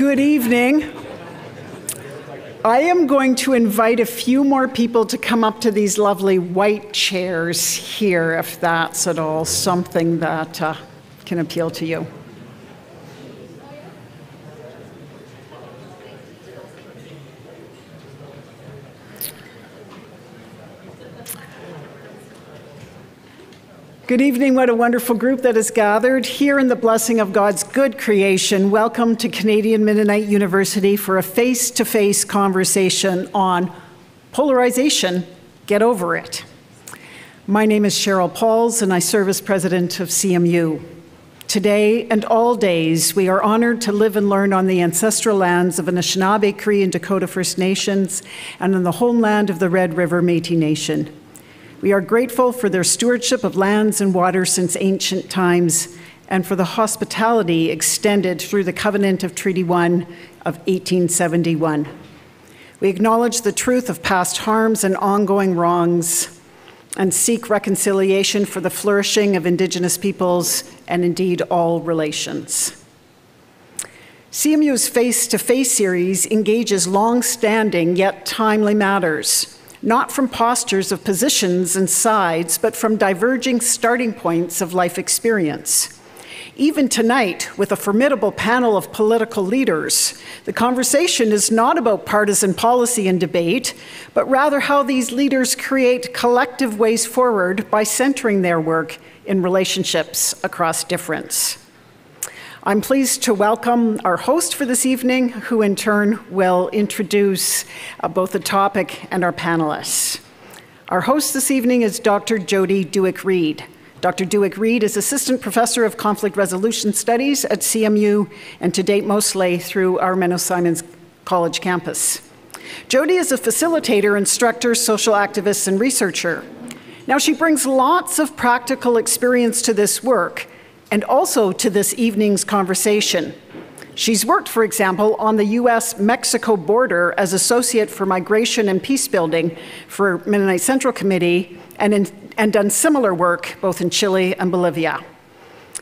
Good evening. I am going to invite a few more people to come up to these lovely white chairs here, if that's at all something that uh, can appeal to you. Good evening. What a wonderful group that is gathered here in the blessing of God's good creation. Welcome to Canadian Mennonite University for a face to face conversation on polarization. Get over it. My name is Cheryl Pauls, and I serve as president of CMU. Today and all days, we are honored to live and learn on the ancestral lands of Anishinaabe, Cree, and Dakota First Nations, and on the homeland of the Red River Métis Nation. We are grateful for their stewardship of lands and waters since ancient times and for the hospitality extended through the Covenant of Treaty 1 of 1871. We acknowledge the truth of past harms and ongoing wrongs and seek reconciliation for the flourishing of Indigenous peoples and indeed all relations. CMU's Face to Face series engages long standing yet timely matters not from postures of positions and sides, but from diverging starting points of life experience. Even tonight, with a formidable panel of political leaders, the conversation is not about partisan policy and debate, but rather how these leaders create collective ways forward by centering their work in relationships across difference. I'm pleased to welcome our host for this evening, who in turn will introduce uh, both the topic and our panelists. Our host this evening is Dr. Jody Dueck-Read. Dr. Dueck-Read is Assistant Professor of Conflict Resolution Studies at CMU and to date mostly through our Menno Simons College campus. Jody is a facilitator, instructor, social activist, and researcher. Now, she brings lots of practical experience to this work, and also to this evening's conversation. She's worked, for example, on the US Mexico border as Associate for Migration and Peace Building for Mennonite Central Committee and, in, and done similar work both in Chile and Bolivia.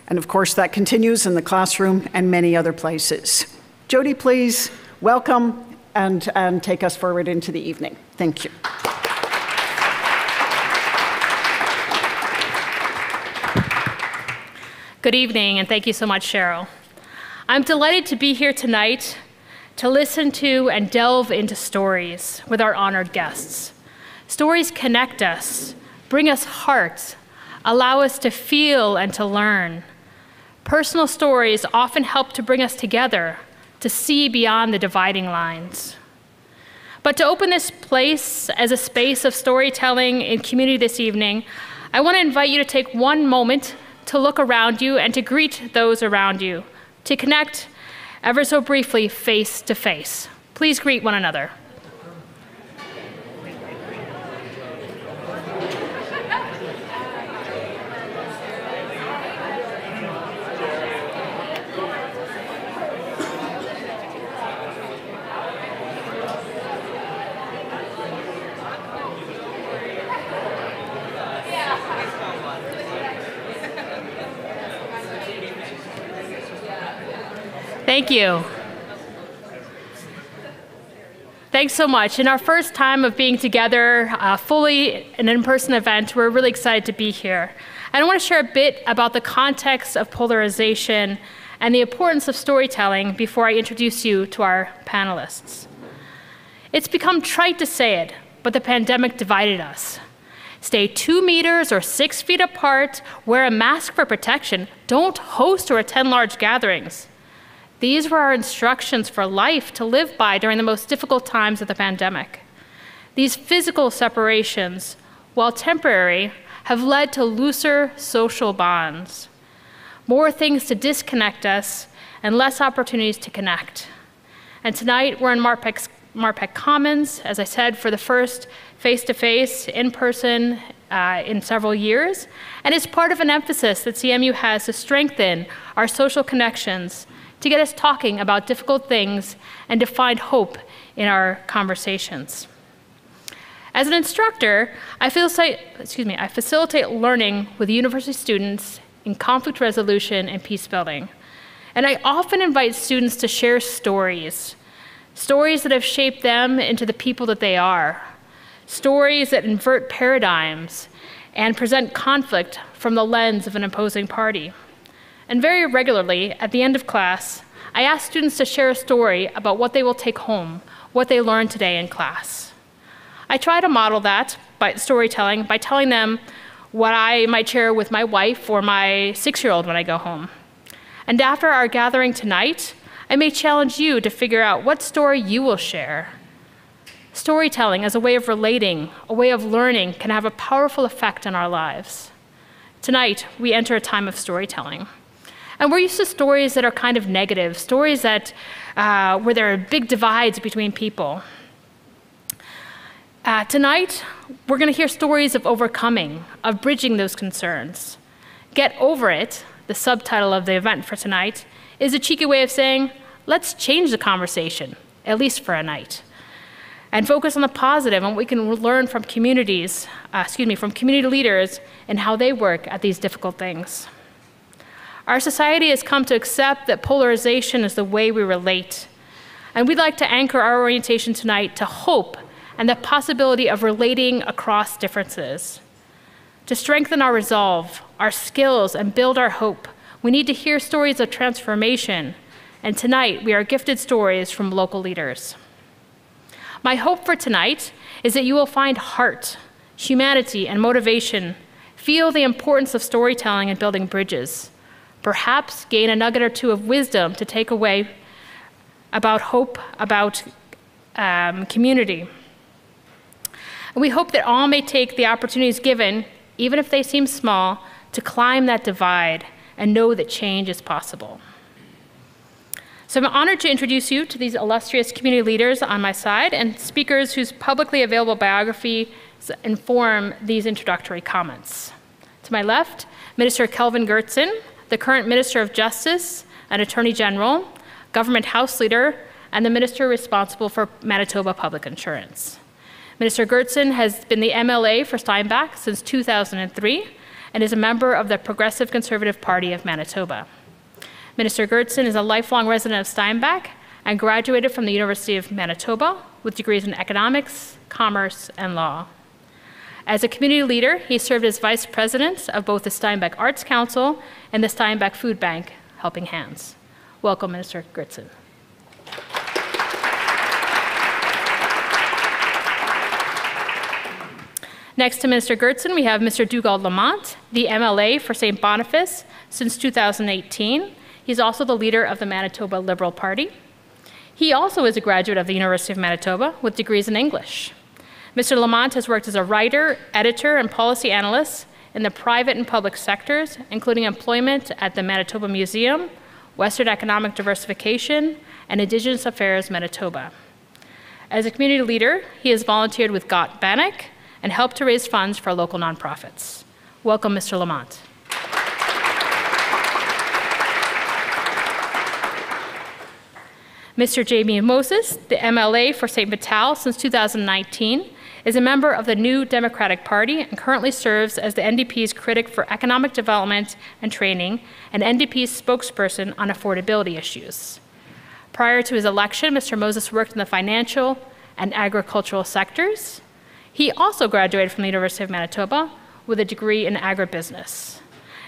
And of course, that continues in the classroom and many other places. Jody, please welcome and, and take us forward into the evening. Thank you. Good evening, and thank you so much, Cheryl. I'm delighted to be here tonight to listen to and delve into stories with our honored guests. Stories connect us, bring us heart, allow us to feel and to learn. Personal stories often help to bring us together, to see beyond the dividing lines. But to open this place as a space of storytelling in community this evening, I want to invite you to take one moment to look around you and to greet those around you, to connect ever so briefly face to face. Please greet one another. Thank you. Thanks so much. In our first time of being together, uh, fully an in person event, we're really excited to be here. And I want to share a bit about the context of polarization and the importance of storytelling before I introduce you to our panelists. It's become trite to say it, but the pandemic divided us. Stay two meters or six feet apart, wear a mask for protection, don't host or attend large gatherings. These were our instructions for life to live by during the most difficult times of the pandemic. These physical separations, while temporary, have led to looser social bonds, more things to disconnect us, and less opportunities to connect. And tonight we're in Marpeck's, Marpeck Commons, as I said, for the first face to face, in person, uh, in several years, and it's part of an emphasis that CMU has to strengthen our social connections to get us talking about difficult things and to find hope in our conversations. As an instructor, I facilitate, excuse me, I facilitate learning with university students in conflict resolution and peace building. And I often invite students to share stories, stories that have shaped them into the people that they are, stories that invert paradigms and present conflict from the lens of an opposing party. And very regularly, at the end of class, I ask students to share a story about what they will take home, what they learned today in class. I try to model that by storytelling by telling them what I might share with my wife or my six year old when I go home. And after our gathering tonight, I may challenge you to figure out what story you will share. Storytelling as a way of relating, a way of learning, can have a powerful effect on our lives. Tonight, we enter a time of storytelling. And we're used to stories that are kind of negative, stories that, uh, where there are big divides between people. Uh, tonight, we're going to hear stories of overcoming, of bridging those concerns. Get over it, the subtitle of the event for tonight, is a cheeky way of saying, let's change the conversation, at least for a night. And focus on the positive and what we can learn from communities, uh, excuse me, from community leaders and how they work at these difficult things. Our society has come to accept that polarization is the way we relate. And we'd like to anchor our orientation tonight to hope and the possibility of relating across differences. To strengthen our resolve, our skills, and build our hope, we need to hear stories of transformation. And tonight, we are gifted stories from local leaders. My hope for tonight is that you will find heart, humanity, and motivation, feel the importance of storytelling and building bridges perhaps gain a nugget or two of wisdom to take away about hope, about um, community. And we hope that all may take the opportunities given, even if they seem small, to climb that divide and know that change is possible. So I'm honored to introduce you to these illustrious community leaders on my side and speakers whose publicly available biography inform these introductory comments. To my left, Minister Kelvin Goertzen, the current Minister of Justice and Attorney General, Government House Leader, and the Minister responsible for Manitoba Public Insurance. Minister Goertzen has been the MLA for Steinbach since 2003 and is a member of the Progressive Conservative Party of Manitoba. Minister Goertzen is a lifelong resident of Steinbach and graduated from the University of Manitoba with degrees in economics, commerce, and law. As a community leader, he served as vice president of both the Steinbach Arts Council and the Steinbach Food Bank, Helping Hands. Welcome, Minister Goertzen. Next to Minister Goertzen, we have Mr. Dougald Lamont, the MLA for St. Boniface since 2018. He's also the leader of the Manitoba Liberal Party. He also is a graduate of the University of Manitoba with degrees in English. Mr. Lamont has worked as a writer, editor, and policy analyst in the private and public sectors, including employment at the Manitoba Museum, Western Economic Diversification, and Indigenous Affairs Manitoba. As a community leader, he has volunteered with Got Bannock and helped to raise funds for local nonprofits. Welcome, Mr. Lamont. Mr. Jamie Moses, the MLA for St. Vital since 2019, is a member of the New Democratic Party and currently serves as the NDP's critic for economic development and training and NDP's spokesperson on affordability issues. Prior to his election, Mr. Moses worked in the financial and agricultural sectors. He also graduated from the University of Manitoba with a degree in agribusiness.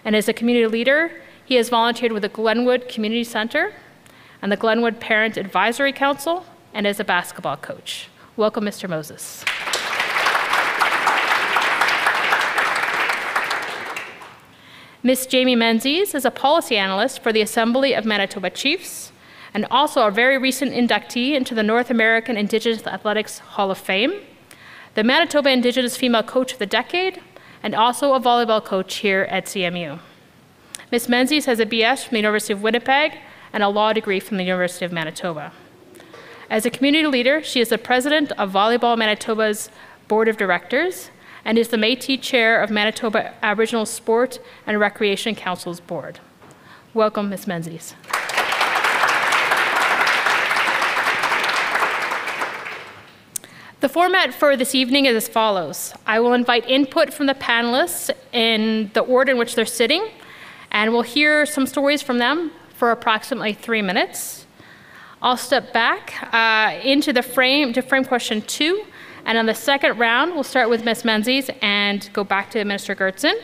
And as a community leader, he has volunteered with the Glenwood Community Center and the Glenwood Parent Advisory Council and as a basketball coach. Welcome, Mr. Moses. Ms. Jayme Menzies is a policy analyst for the Assembly of Manitoba Chiefs and also a very recent inductee into the North American Indigenous Athletics Hall of Fame, the Manitoba Indigenous Female Coach of the Decade, and also a volleyball coach here at CMU. Ms. Menzies has a BS from the University of Winnipeg and a law degree from the University of Manitoba. As a community leader, she is the president of Volleyball Manitoba's Board of Directors and is the Métis Chair of Manitoba Aboriginal Sport and Recreation Council's Board. Welcome, Ms. Menzies. The format for this evening is as follows. I will invite input from the panelists in the order in which they're sitting, and we'll hear some stories from them for approximately three minutes. I'll step back uh, into the frame to frame question two, and on the second round, we'll start with Ms. Menzies and go back to Minister Goertzen.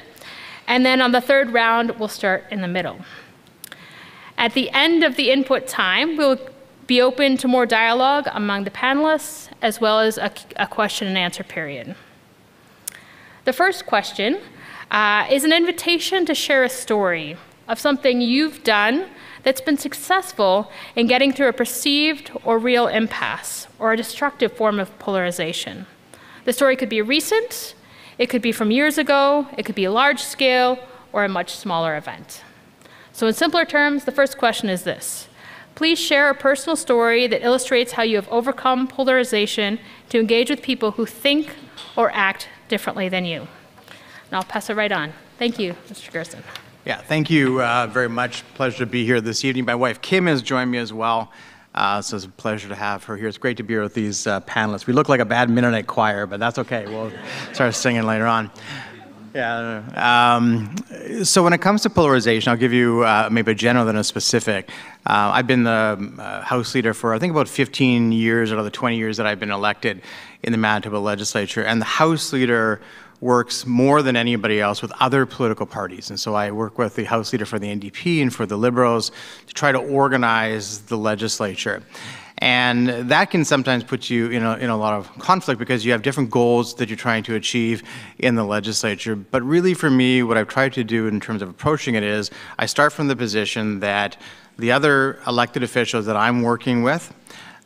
And then on the third round, we'll start in the middle. At the end of the input time, we'll be open to more dialogue among the panelists, as well as a, a question and answer period. The first question uh, is an invitation to share a story of something you've done that's been successful in getting through a perceived or real impasse or a destructive form of polarization. The story could be recent, it could be from years ago, it could be large scale, or a much smaller event. So, in simpler terms, the first question is this Please share a personal story that illustrates how you have overcome polarization to engage with people who think or act differently than you. And I'll pass it right on. Thank you, Mr. Goertzen. Yeah, thank you uh, very much. Pleasure to be here this evening. My wife Kim has joined me as well. Uh, so it's a pleasure to have her here. It's great to be here with these uh, panelists. We look like a bad Mennonite choir, but that's okay. We'll start singing later on. Yeah. Um, so when it comes to polarization, I'll give you uh, maybe a general than a specific. Uh, I've been the uh, House leader for I think about 15 years out of the 20 years that I've been elected in the Manitoba legislature, and the House leader works more than anybody else with other political parties. And so I work with the House leader for the NDP and for the Liberals to try to organize the legislature. And that can sometimes put you in a, in a lot of conflict because you have different goals that you're trying to achieve in the legislature. But really, for me, what I've tried to do in terms of approaching it is I start from the position that the other elected officials that I'm working with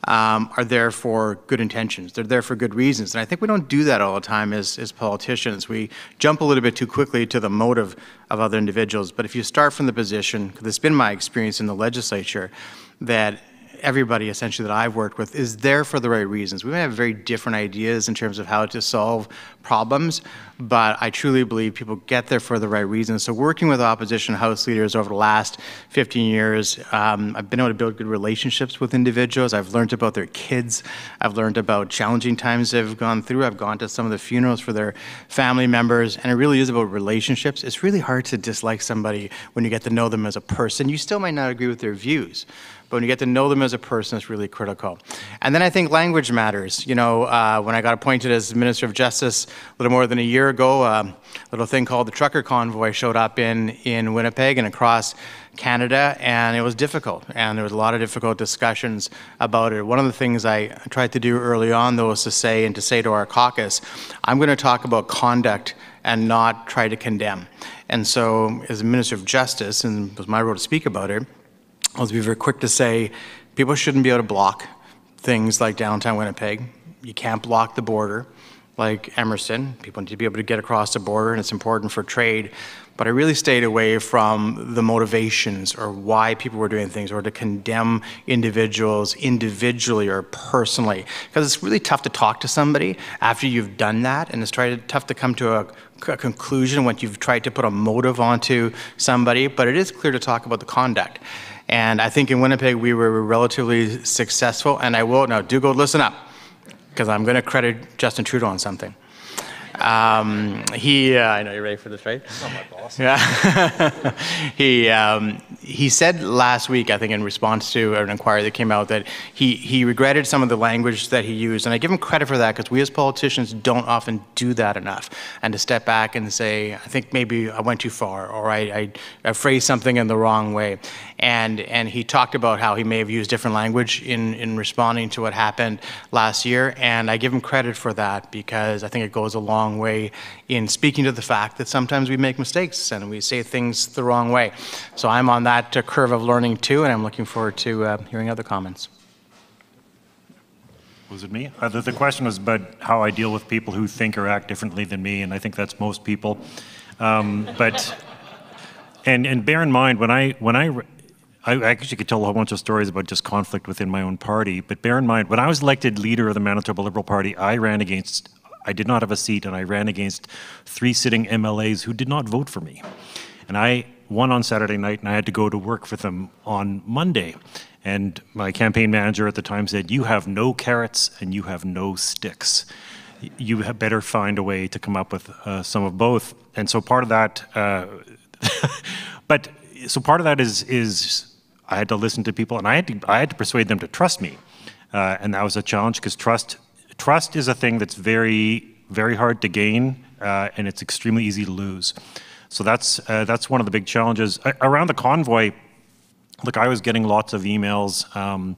um, are there for good intentions. They're there for good reasons. And I think we don't do that all the time as, as politicians. We jump a little bit too quickly to the motive of other individuals. But if you start from the position, because it's been my experience in the legislature, that everybody essentially that I've worked with is there for the right reasons. We may have very different ideas in terms of how to solve problems, but I truly believe people get there for the right reasons. So working with opposition House leaders over the last 15 years, um, I've been able to build good relationships with individuals. I've learned about their kids. I've learned about challenging times they've gone through. I've gone to some of the funerals for their family members, and it really is about relationships. It's really hard to dislike somebody when you get to know them as a person. You still might not agree with their views, but when you get to know them as a person, it's really critical. And then I think language matters. You know, uh, when I got appointed as Minister of Justice a little more than a year ago, a little thing called the Trucker Convoy showed up in, in Winnipeg and across Canada, and it was difficult. And there was a lot of difficult discussions about it. One of the things I tried to do early on, though, was to say and to say to our caucus, I'm going to talk about conduct and not try to condemn. And so, as a Minister of Justice, and it was my role to speak about it, I'll be very quick to say people shouldn't be able to block things like downtown Winnipeg. You can't block the border like Emerson. People need to be able to get across the border, and it's important for trade. But I really stayed away from the motivations or why people were doing things or to condemn individuals individually or personally. Because it's really tough to talk to somebody after you've done that, and it's tough to come to a, a conclusion when you've tried to put a motive onto somebody. But it is clear to talk about the conduct. And I think in Winnipeg we were relatively successful. And I will now do go listen up because I'm going to credit Justin Trudeau on something. Um, he, uh, I know you're ready for this, right? Not my boss. Yeah. he, um, he said last week, I think, in response to an inquiry that came out, that he, he regretted some of the language that he used. And I give him credit for that because we as politicians don't often do that enough. And to step back and say, I think maybe I went too far or I, I, I phrased something in the wrong way. And, and he talked about how he may have used different language in, in responding to what happened last year. And I give him credit for that because I think it goes a long way in speaking to the fact that sometimes we make mistakes and we say things the wrong way. So I'm on that uh, curve of learning too, and I'm looking forward to uh, hearing other comments. Was it me? Uh, the, the, question was about how I deal with people who think or act differently than me, and I think that's most people. Um, but and and bear in mind when I when I I actually could tell a whole bunch of stories about just conflict within my own party, but bear in mind, when I was elected leader of the Manitoba Liberal Party, I ran against, I did not have a seat, and I ran against three sitting MLAs who did not vote for me. And I won on Saturday night, and I had to go to work for them on Monday. And my campaign manager at the time said, You have no carrots and you have no sticks. You better find a way to come up with uh, some of both. And so part of that, uh, but so part of that is is I had to listen to people, and I had to I had to persuade them to trust me, uh, and that was a challenge because trust trust is a thing that's very very hard to gain, uh, and it's extremely easy to lose. So that's uh, that's one of the big challenges around the convoy. Look, I was getting lots of emails. Um,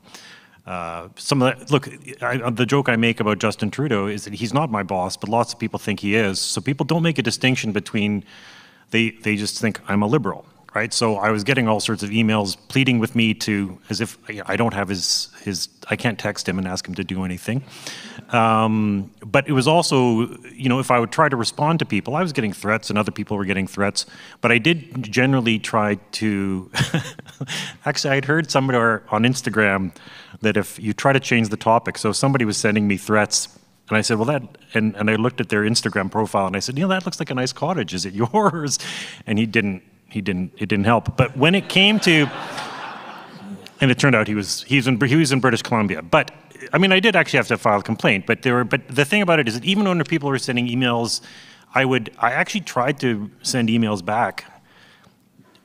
uh, some of the, look, I, the joke I make about Justin Trudeau is that he's not my boss, but lots of people think he is. So people don't make a distinction between they they just think I'm a liberal right? So I was getting all sorts of emails pleading with me to, as if I don't have his, his I can't text him and ask him to do anything. Um, but it was also, you know, if I would try to respond to people, I was getting threats and other people were getting threats. But I did generally try to, actually, I'd heard somebody on Instagram that if you try to change the topic, so somebody was sending me threats, and I said, well, that, and, and I looked at their Instagram profile and I said, you know, that looks like a nice cottage. Is it yours? And he didn't he didn't it didn't help. But when it came to and it turned out he was he's in he was in British Columbia. But I mean, I did actually have to file a complaint. But there were but the thing about it is that even when people were sending emails, I would I actually tried to send emails back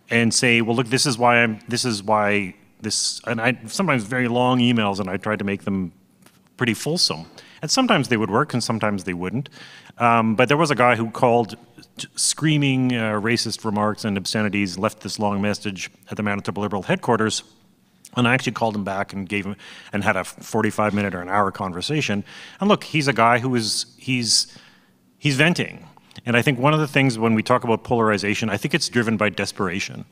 and say, well, look, this is why I'm this is why this and I sometimes very long emails and I tried to make them pretty fulsome. And sometimes they would work and sometimes they wouldn't. Um, but there was a guy who called screaming uh, racist remarks and obscenities, left this long message at the Manitoba Liberal headquarters. And I actually called him back and gave him and had a 45 minute or an hour conversation. And look, he's a guy who is he's he's venting. And I think one of the things when we talk about polarization, I think it's driven by desperation.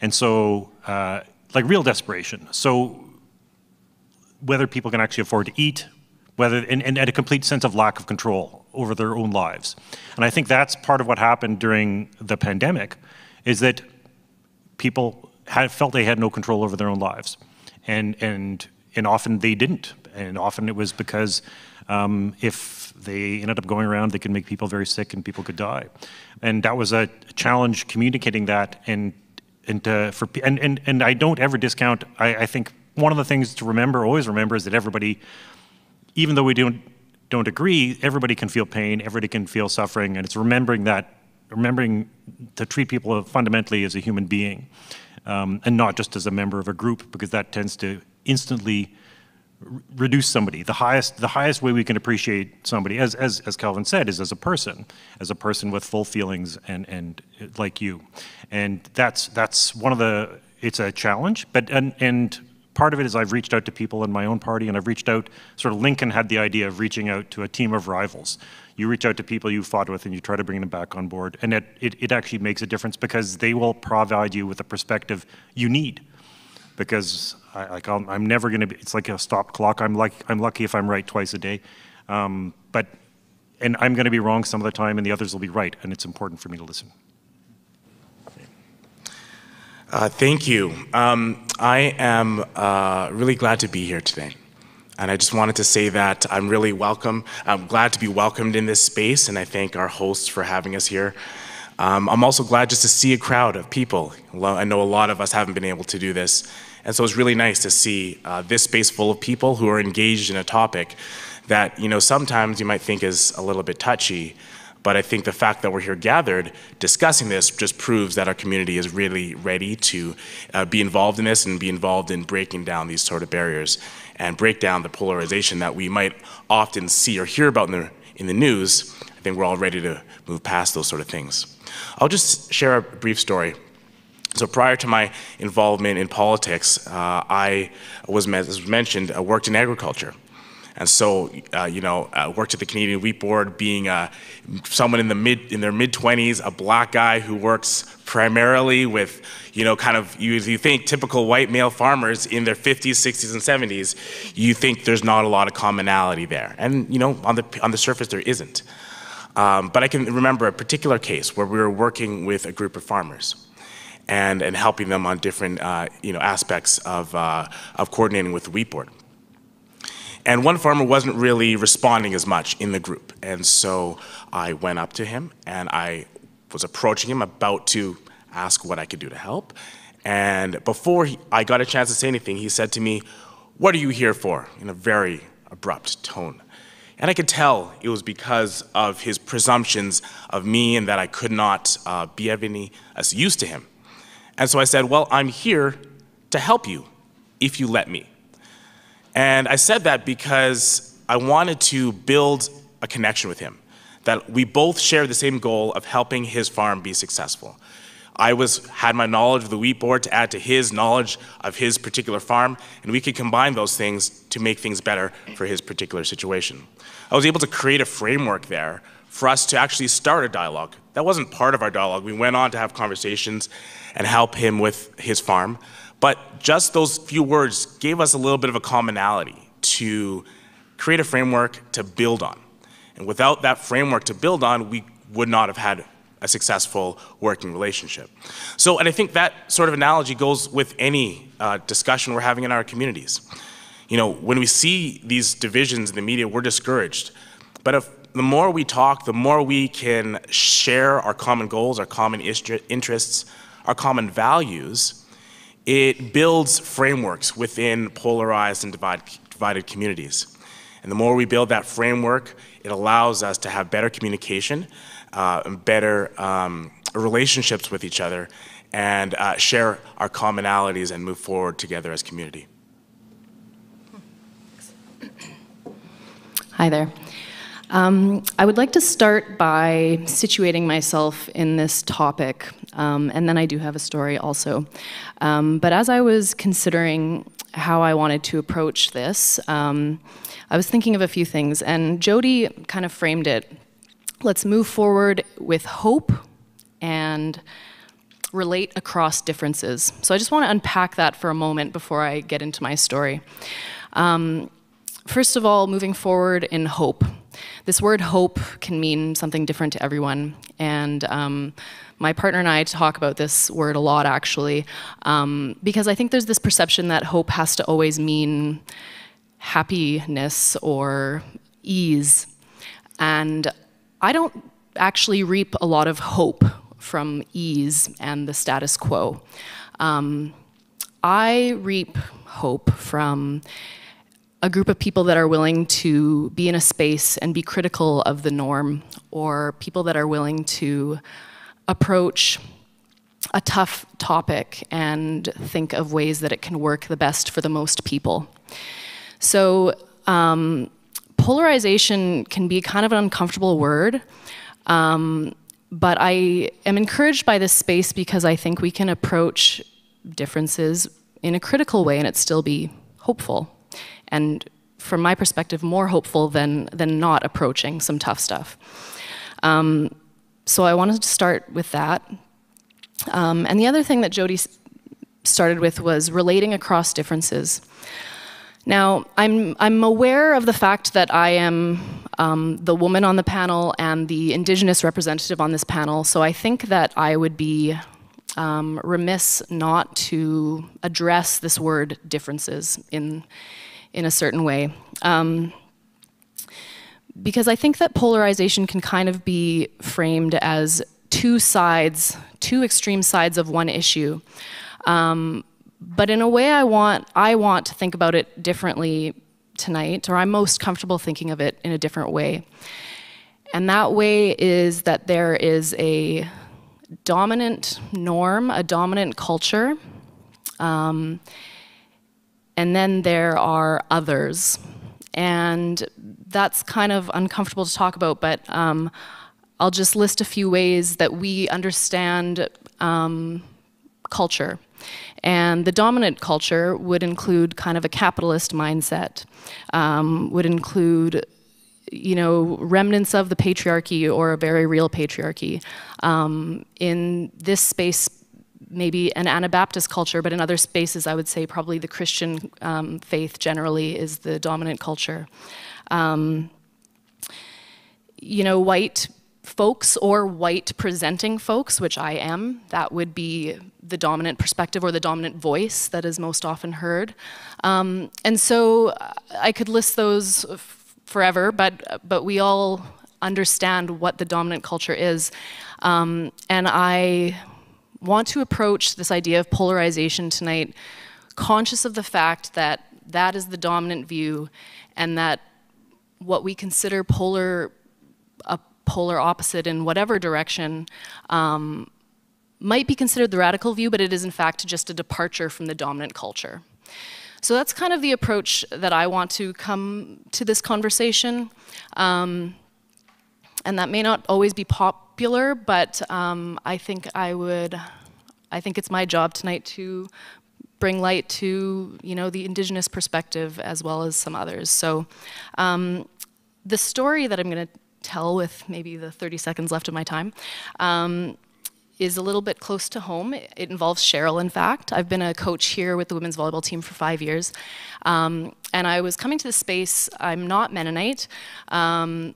And so, uh, like real desperation. So, whether people can actually afford to eat, whether and, and, a complete sense of lack of control over their own lives. And I think that's part of what happened during the pandemic is that people had felt they had no control over their own lives. And and and often they didn't. And often it was because um, if they ended up going around, they could make people very sick and people could die. And that was a challenge communicating that and and for and, and and I don't ever discount. I, I think one of the things to remember, always remember, is that everybody even though we don't don't agree, everybody can feel pain, everybody can feel suffering, and it's remembering that, remembering to treat people fundamentally as a human being, um, and not just as a member of a group, because that tends to instantly reduce somebody. The highest, the highest way we can appreciate somebody, as, as, as Kelvin said, is as a person, as a person with full feelings and, and like you. And that's, that's one of the, it's a challenge, but, and, and part of it is I've reached out to people in my own party, and I've reached out, sort of Lincoln had the idea of reaching out to a team of rivals. You reach out to people you fought with and you try to bring them back on board. And it, it, it actually makes a difference because they will provide you with a perspective you need. Because I, like i am never going to be, it's like a stop clock. I'm, like, I'm lucky if I'm right twice a day. Um, but, and I'm going to be wrong some of the time and the others will be right. And it's important for me to listen. Uh, thank you. Um, I am uh, really glad to be here today. And I just wanted to say that I'm really welcome. I'm glad to be welcomed in this space, and I thank our hosts for having us here. Um, I'm also glad just to see a crowd of people. I know a lot of us haven't been able to do this. And so it's really nice to see uh, this space full of people who are engaged in a topic that, you know, sometimes you might think is a little bit touchy, But I think the fact that we're here gathered discussing this just proves that our community is really ready to uh, be involved in this and be involved in breaking down these sort of barriers and break down the polarization that we might often see or hear about in the, in the news. I think we're all ready to move past those sort of things. I'll just share a brief story. So prior to my involvement in politics, uh, I was, as mentioned, uh, worked in agriculture. And so, uh, you know, I worked at the Canadian Wheat Board, being uh, someone in the mid in their mid 20s, a black guy who works primarily with, you know, kind of you, you think typical white male farmers in their 50s, 60s, and 70s. You think there's not a lot of commonality there, and you know, on the on the surface there isn't. Um, but I can remember a particular case where we were working with a group of farmers. And, and helping them on different uh, you know, aspects of, uh, of coordinating with the wheat board. And one farmer wasn't really responding as much in the group. And so I went up to him and I was approaching him about to ask what I could do to help. And before he, I got a chance to say anything, he said to me, What are you here for? in a very abrupt tone. And I could tell it was because of his presumptions of me and that I could not uh, be of any use to him. And so I said, Well, I'm here to help you if you let me. And I said that because I wanted to build a connection with him, that we both share the same goal of helping his farm be successful. I was had my knowledge of the wheat board to add to his knowledge of his particular farm, and we could combine those things to make things better for his particular situation. I was able to create a framework there for us to actually start a dialogue. That wasn't part of our dialogue. We went on to have conversations and help him with his farm. But just those few words gave us a little bit of a commonality to create a framework to build on. And without that framework to build on, we would not have had a successful working relationship. So, and I think that sort of analogy goes with any uh, discussion we're having in our communities. You know, when we see these divisions in the media, we're discouraged. But if the more we talk, the more we can share our common goals, our common interests, our common values, it builds frameworks within polarized and divide, divided communities. And the more we build that framework, it allows us to have better communication, uh, better um, relationships with each other, and uh, share our commonalities and move forward together as community. Hi there. Um, I would like to start by situating myself in this topic, um, and then I do have a story also. Um, but as I was considering how I wanted to approach this, um, I was thinking of a few things, and Jody kind of framed it. Let's move forward with hope and relate across differences. So I just want to unpack that for a moment before I get into my story. Um, first of all, moving forward in hope. This word hope can mean something different to everyone. And um, my partner and I talk about this word a lot, actually, um, because I think there's this perception that hope has to always mean happiness or ease. And I don't actually reap a lot of hope from ease and the status quo. Um, I reap hope from a group of people that are willing to be in a space and be critical of the norm, or people that are willing to approach a tough topic and think of ways that it can work the best for the most people. So, um, polarization can be kind of an uncomfortable word, um, but I am encouraged by this space because I think we can approach differences in a critical way and it still be hopeful and from my perspective, more hopeful than, than not approaching some tough stuff. Um, so I wanted to start with that. Um, and the other thing that Jody started with was relating across differences. Now, I'm, I'm aware of the fact that I am um, the woman on the panel and the Indigenous representative on this panel, so I think that I would be um, remiss not to address this word differences in, in a certain way. Um, because I think that polarization can kind of be framed as two sides, two extreme sides of one issue. Um, but in a way, I want I want to think about it differently tonight, or I'm most comfortable thinking of it in a different way. and that way is that there is a dominant norm, a dominant culture, um, and then there are others. And that's kind of uncomfortable to talk about, but um, I'll just list a few ways that we understand um, culture. And the dominant culture would include kind of a capitalist mindset, um, would include you know, remnants of the patriarchy or a very real patriarchy. Um, in this space, maybe an Anabaptist culture, but in other spaces, I would say probably the Christian um, faith generally is the dominant culture. Um, you know, white folks or white presenting folks, which I am, that would be the dominant perspective or the dominant voice that is most often heard. Um, and so I could list those forever, but, but we all understand what the dominant culture is. Um, and I want to approach this idea of polarization tonight conscious of the fact that that is the dominant view and that what we consider polar, a polar opposite in whatever direction um, might be considered the radical view, but it is in fact just a departure from the dominant culture. So that's kind of the approach that I want to come to this conversation. Um, and that may not always be popular, but um, I think I would, I think it's my job tonight to bring light to, you know, the indigenous perspective as well as some others. So um, the story that I'm gonna tell with maybe the 30 seconds left of my time um, is a little bit close to home. It involves Cheryl, in fact. I've been a coach here with the women's volleyball team for five years. Um, and I was coming to the space, I'm not Mennonite. Um,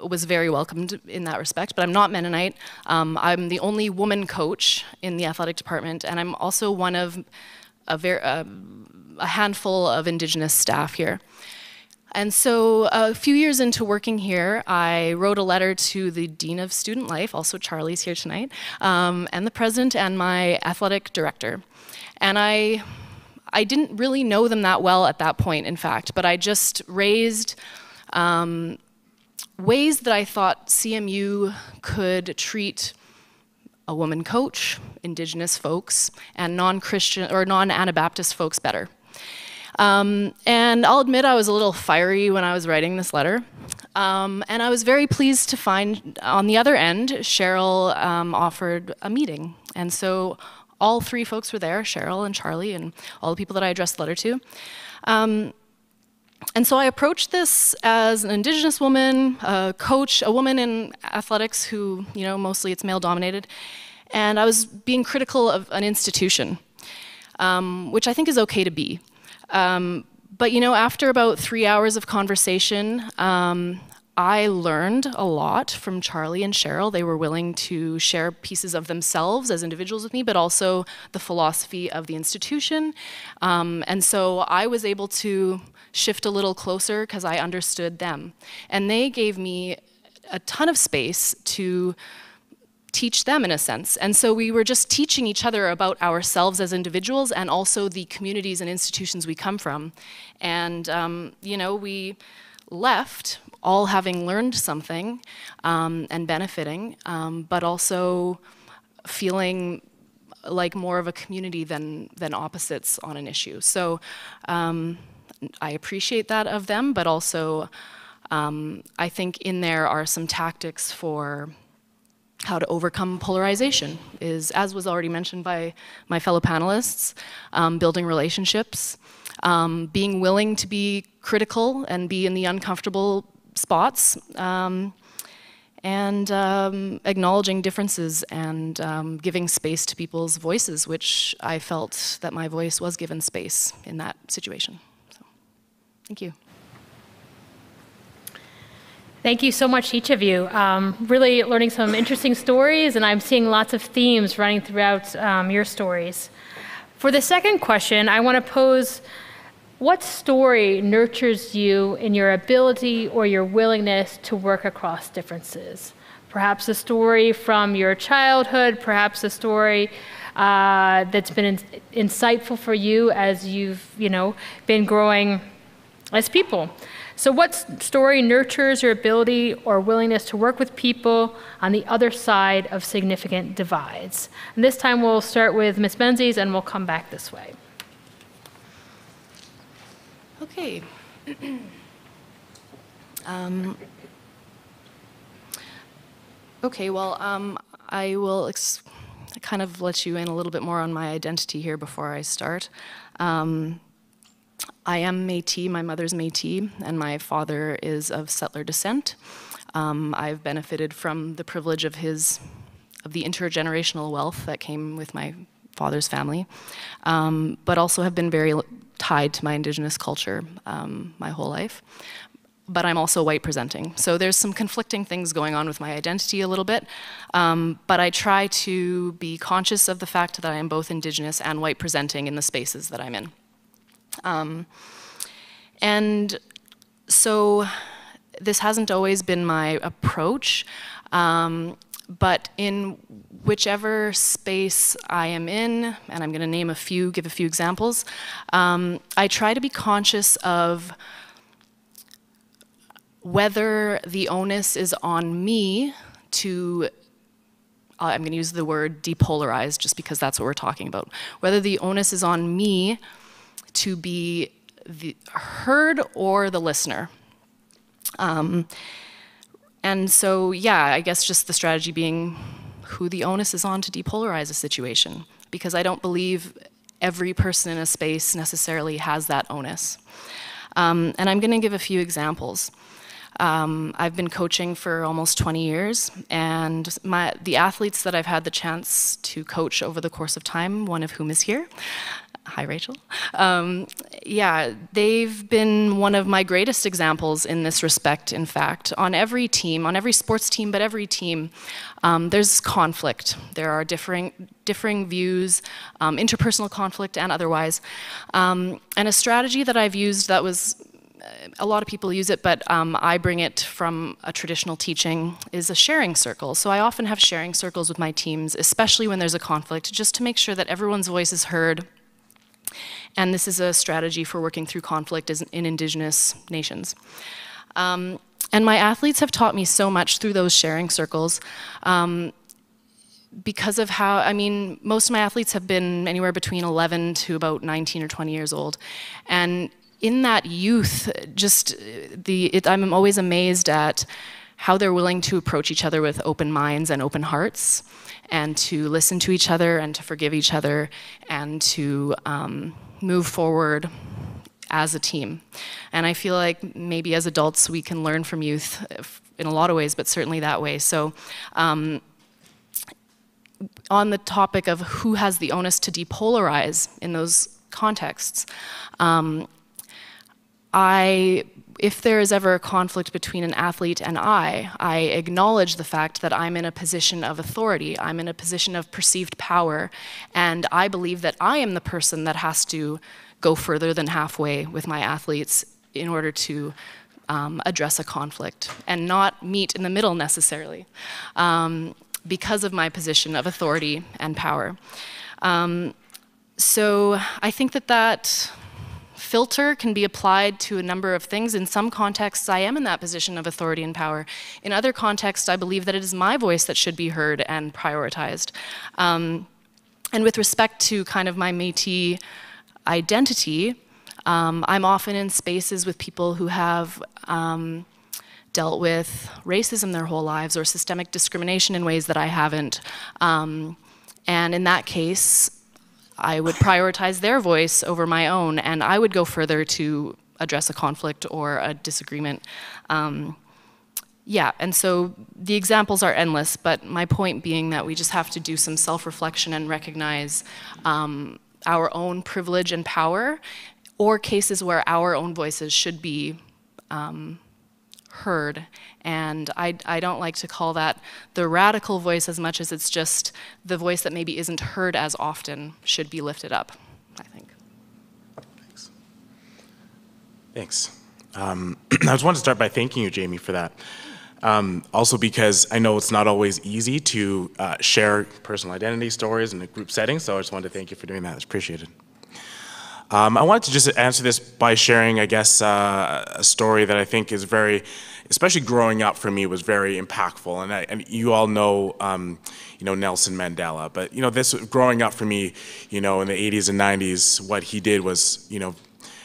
was very welcomed in that respect, but I'm not Mennonite. Um, I'm the only woman coach in the athletic department, and I'm also one of a, very, uh, a handful of Indigenous staff here. And so a few years into working here, I wrote a letter to the Dean of Student Life, also Charlie's here tonight, um, and the president and my athletic director. And I, I didn't really know them that well at that point, in fact, but I just raised um, ways that I thought CMU could treat a woman coach, indigenous folks, and non-Christian or non-Anabaptist folks better. Um, and I'll admit I was a little fiery when I was writing this letter. Um, and I was very pleased to find on the other end, Cheryl um, offered a meeting. And so all three folks were there, Cheryl and Charlie and all the people that I addressed the letter to. Um, and so I approached this as an indigenous woman, a coach, a woman in athletics who, you know, mostly it's male dominated. And I was being critical of an institution, um, which I think is okay to be. Um, but you know, after about three hours of conversation, um, I learned a lot from Charlie and Cheryl. They were willing to share pieces of themselves as individuals with me, but also the philosophy of the institution. Um, and so I was able to shift a little closer because I understood them. And they gave me a ton of space to teach them in a sense. And so we were just teaching each other about ourselves as individuals and also the communities and institutions we come from. And, um, you know, we left all having learned something um, and benefiting, um, but also feeling like more of a community than, than opposites on an issue. So um, I appreciate that of them, but also um, I think in there are some tactics for how to overcome polarization is, as was already mentioned by my fellow panelists, um, building relationships, um, being willing to be critical and be in the uncomfortable spots, um, and um, acknowledging differences and um, giving space to people's voices, which I felt that my voice was given space in that situation. Thank you. Thank you so much, each of you. Um, really learning some interesting stories, and I'm seeing lots of themes running throughout um, your stories. For the second question, I want to pose what story nurtures you in your ability or your willingness to work across differences? Perhaps a story from your childhood, perhaps a story uh, that's been in- insightful for you as you've, you know, been growing as people. So, what story nurtures your ability or willingness to work with people on the other side of significant divides? And this time we'll start with Ms. Menzies and we'll come back this way. Okay. um, okay, well, um, I will kind of let you in a little bit more on my identity here before I start. Um, I am Métis, my mother's Métis, and my father is of settler descent. Um, I've benefited from the privilege of his, of the intergenerational wealth that came with my father's family, um, but also have been very tied to my indigenous culture um, my whole life. But I'm also white presenting. So there's some conflicting things going on with my identity a little bit. Um, but I try to be conscious of the fact that I am both indigenous and white presenting in the spaces that I'm in. Um, and so this hasn't always been my approach, um, but in whichever space I am in, and I'm going to name a few, give a few examples, um, I try to be conscious of whether the onus is on me to uh, I'm going to use the word depolarize just because that's what we're talking about. Whether the onus is on me to be the heard or the listener. Um, and so, yeah, I guess just the strategy being who the onus is on to depolarize a situation, because I don't believe every person in a space necessarily has that onus. Um, and I'm going to give a few examples. Um, I've been coaching for almost 20 years, and my, the athletes that I've had the chance to coach over the course of time, one of whom is here, Hi, Rachel. Um, yeah, they've been one of my greatest examples in this respect, in fact. On every team, on every sports team, but every team, um, there's conflict. There are differing, differing views, um, interpersonal conflict and otherwise. Um, and a strategy that I've used that was a lot of people use it, but um, I bring it from a traditional teaching, is a sharing circle. So I often have sharing circles with my teams, especially when there's a conflict, just to make sure that everyone's voice is heard and this is a strategy for working through conflict in indigenous nations. Um, and my athletes have taught me so much through those sharing circles. Um, because of how, I mean, most of my athletes have been anywhere between 11 to about 19 or 20 years old. And in that youth, just the, it, I'm always amazed at how they're willing to approach each other with open minds and open hearts, and to listen to each other and to forgive each other, and to um, move forward as a team. And I feel like maybe as adults we can learn from youth in a lot of ways, but certainly that way. So um, on the topic of who has the onus to depolarize in those contexts, um, I if there is ever a conflict between an athlete and I, I acknowledge the fact that I'm in a position of authority, I'm in a position of perceived power, and I believe that I am the person that has to go further than halfway with my athletes in order to um, address a conflict and not meet in the middle necessarily um, because of my position of authority and power. Um, so I think that that filter can be applied to a number of things. In some contexts, I am in that position of authority and power. In other contexts, I believe that it is my voice that should be heard and prioritized. Um, and with respect to kind of my Métis identity, um, I'm often in spaces with people who have um, dealt with racism their whole lives or systemic discrimination in ways that I haven't. Um, and in that case, I would prioritize their voice over my own, and I would go further to address a conflict or a disagreement. Um, yeah, and so the examples are endless, but my point being that we just have to do some self-reflection and recognize um, our own privilege and power, or cases where our own voices should be um, heard. And I, I don't like to call that the radical voice as much as it's just the voice that maybe isn't heard as often should be lifted up, I think. Thanks. Thanks. Um, I just wanted to start by thanking you, Jamie, for that. Um, also because I know it's not always easy to uh, share personal identity stories in a group setting, so I just wanted to thank you for doing that. It's appreciated. Um, I wanted to just answer this by sharing, I guess, uh, a story that I think is very, especially growing up for me, was very impactful. And, I, and you all know, um, you know, Nelson Mandela. But you know, this growing up for me, you know, in the 80s and 90s, what he did was, you know,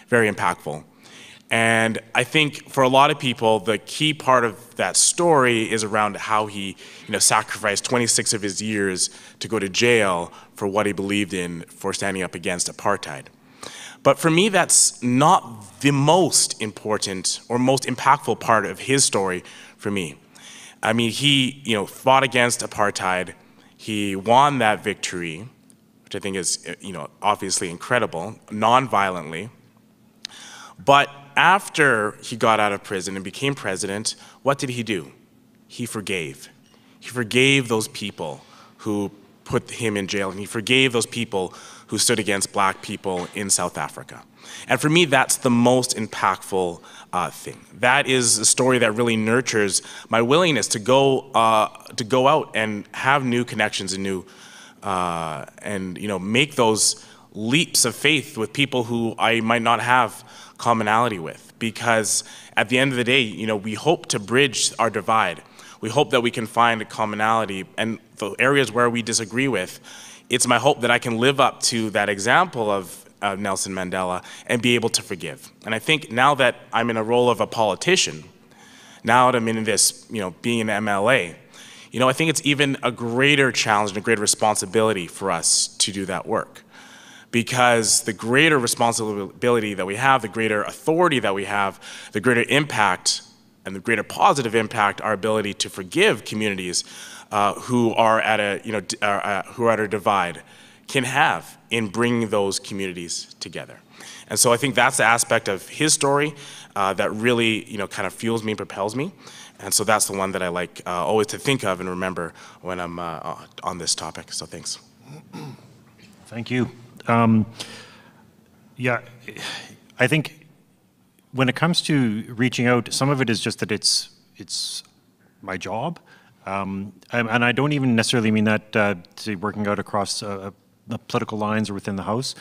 very impactful. And I think for a lot of people, the key part of that story is around how he, you know, sacrificed 26 of his years to go to jail for what he believed in for standing up against apartheid. But for me, that's not the most important or most impactful part of his story for me. I mean, he, you know, fought against apartheid. He won that victory, which I think is, uh, you know, obviously incredible, non-violently. But after he got out of prison and became president, what did he do? He forgave. He forgave those people who put him in jail, and he forgave those people who stood against black people in South Africa. And for me, that's the most impactful uh, thing. That is a story that really nurtures my willingness to go uh, to go out and have new connections and new uh, and you know make those leaps of faith with people who I might not have commonality with. Because at the end of the day, you know, we hope to bridge our divide. We hope that we can find a commonality and the areas where we disagree with it's my hope that I can live up to that example of uh, Nelson Mandela and be able to forgive. And I think now that I'm in a role of a politician, now that I'm in this, you know, being an MLA, you know, I think it's even a greater challenge and a greater responsibility for us to do that work. Because the greater responsibility that we have, the greater authority that we have, the greater impact and the greater positive impact our ability to forgive communities uh, who are at a you know uh, uh, who are at a divide can have in bringing those communities together. And so I think that's the aspect of his story uh, that really you know kind of fuels me and propels me. And so that's the one that I like uh, always to think of and remember when I'm uh, on this topic. So thanks. Thank you. Um, yeah, I think when it comes to reaching out, some of it is just that it's it's my job. Um, and I don't even necessarily mean that uh, to working out across uh, political lines or within the House.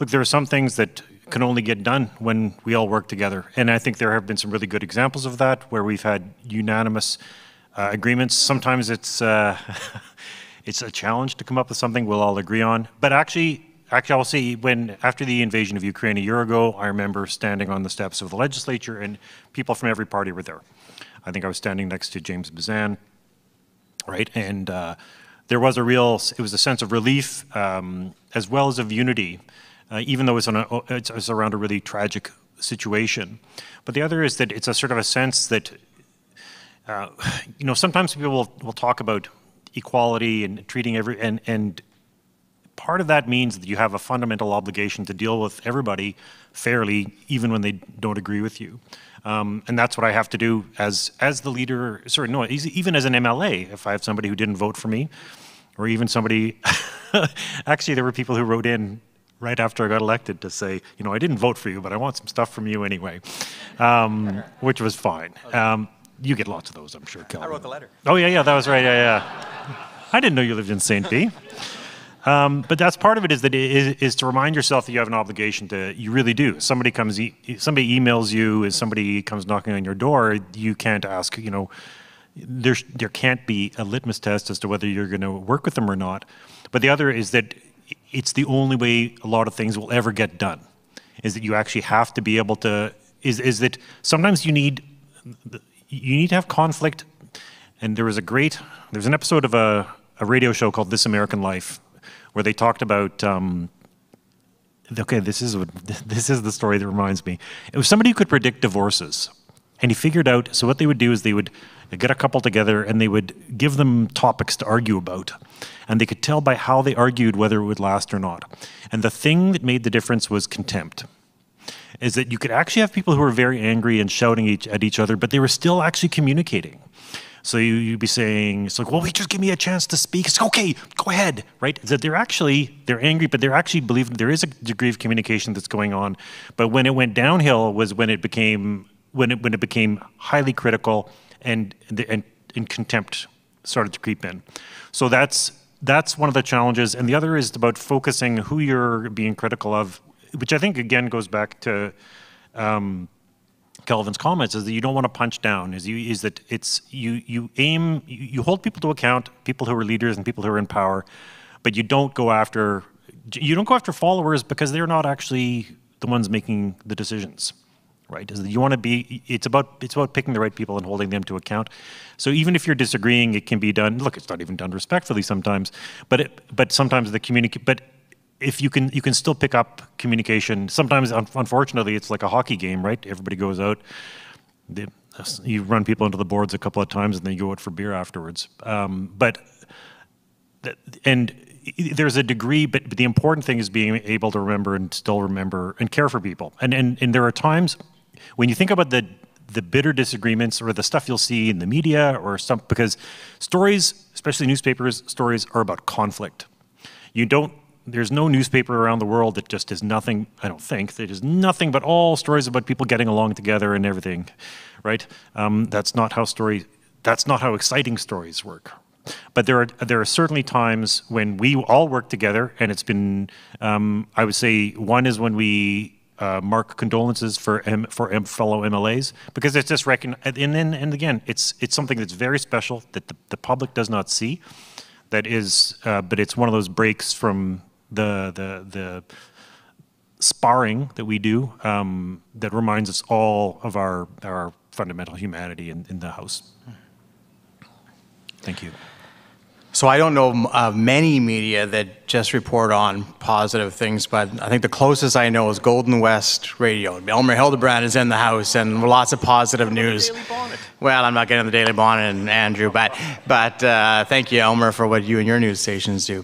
Look, there are some things that can only get done when we all work together. And I think there have been some really good examples of that where we've had unanimous uh, agreements. Sometimes it's, uh, it's a challenge to come up with something we'll all agree on. But actually, actually I'll say when, after the invasion of Ukraine a year ago, I remember standing on the steps of the legislature and people from every party were there. I think I was standing next to James Bezan, right? And uh, there was a real, it was a sense of relief um, as well as of unity, uh, even though it's, on a, it's, it's, around a really tragic situation. But the other is that it's a sort of a sense that, uh, you know, sometimes people will, will talk about equality and treating every, and, and part of that means that you have a fundamental obligation to deal with everybody fairly, even when they don't agree with you. Um, and that's what I have to do as as the leader. Sorry, no, even as an MLA, if I have somebody who didn't vote for me, or even somebody. actually, there were people who wrote in right after I got elected to say, you know, I didn't vote for you, but I want some stuff from you anyway, um, which was fine. Um, you get lots of those, I'm sure, Kelvin. I wrote the letter. Oh yeah, yeah, that was right. Yeah, yeah. I didn't know you lived in St. B. Um, but that's part of it is that is, is, to remind yourself that you have an obligation to. You really do. Somebody comes, e somebody emails you, as somebody comes knocking on your door, you can't ask. You know, there there can't be a litmus test as to whether you're going to work with them or not. But the other is that it's the only way a lot of things will ever get done. Is that you actually have to be able to. Is is that sometimes you need you need to have conflict. And there was a great there's an episode of a a radio show called This American Life where they talked about. Um, okay, this is what, this is the story that reminds me. It was somebody who could predict divorces, and he figured out. So what they would do is they would get a couple together and they would give them topics to argue about, and they could tell by how they argued whether it would last or not. And the thing that made the difference was contempt. Is that you could actually have people who were very angry and shouting each, at each other, but they were still actually communicating. So you, you'd be saying, it's like, well, wait, just give me a chance to speak. It's okay, go ahead, right? That they're actually, they're angry, but they're actually believing there is a degree of communication that's going on. But when it went downhill was when it became, when it, when it became highly critical and, and, and contempt started to creep in. So that's, that's one of the challenges. And the other is about focusing who you're being critical of which I think again goes back to um, Kelvin's comments, is that you don't want to punch down. Is you is that it's you you aim you, you hold people to account, people who are leaders and people who are in power, but you don't go after you don't go after followers because they're not actually the ones making the decisions right? Is that you want to be, it's about, it's about picking the right people and holding them to account. So even if you're disagreeing, it can be done, look, it's not even done respectfully sometimes, but it, but sometimes the communicate, but if you can, you can still pick up communication. Sometimes, unfortunately, it's like a hockey game, right? Everybody goes out, they, you run people into the boards a couple of times and then you go out for beer afterwards. Um, but, and there's a degree, but, but the important thing is being able to remember and still remember and care for people. And, and, and there are times when you think about the the bitter disagreements or the stuff you'll see in the media or some because stories, especially newspapers, stories are about conflict. You don't there's no newspaper around the world that just is nothing, I don't think, that is nothing but all stories about people getting along together and everything, right? Um, that's not how story, that's not how exciting stories work. But there are, there are certainly times when we all work together and it's been, um, I would say one is when we uh, mark condolences for M, for M fellow MLAs because it's just recon and, and, and again it's it's something that's very special that the, the public does not see that is uh, but it's one of those breaks from the the the sparring that we do um, that reminds us all of our our fundamental humanity in, in the house. Thank you. So I don't know of many media that just report on positive things, but I think the closest I know is Golden West Radio. Elmer Hildebrand is in the house, and lots of positive news. Well, I'm not getting the Daily Bonnet and Andrew, but but uh, thank you, Elmer, for what you and your news stations do.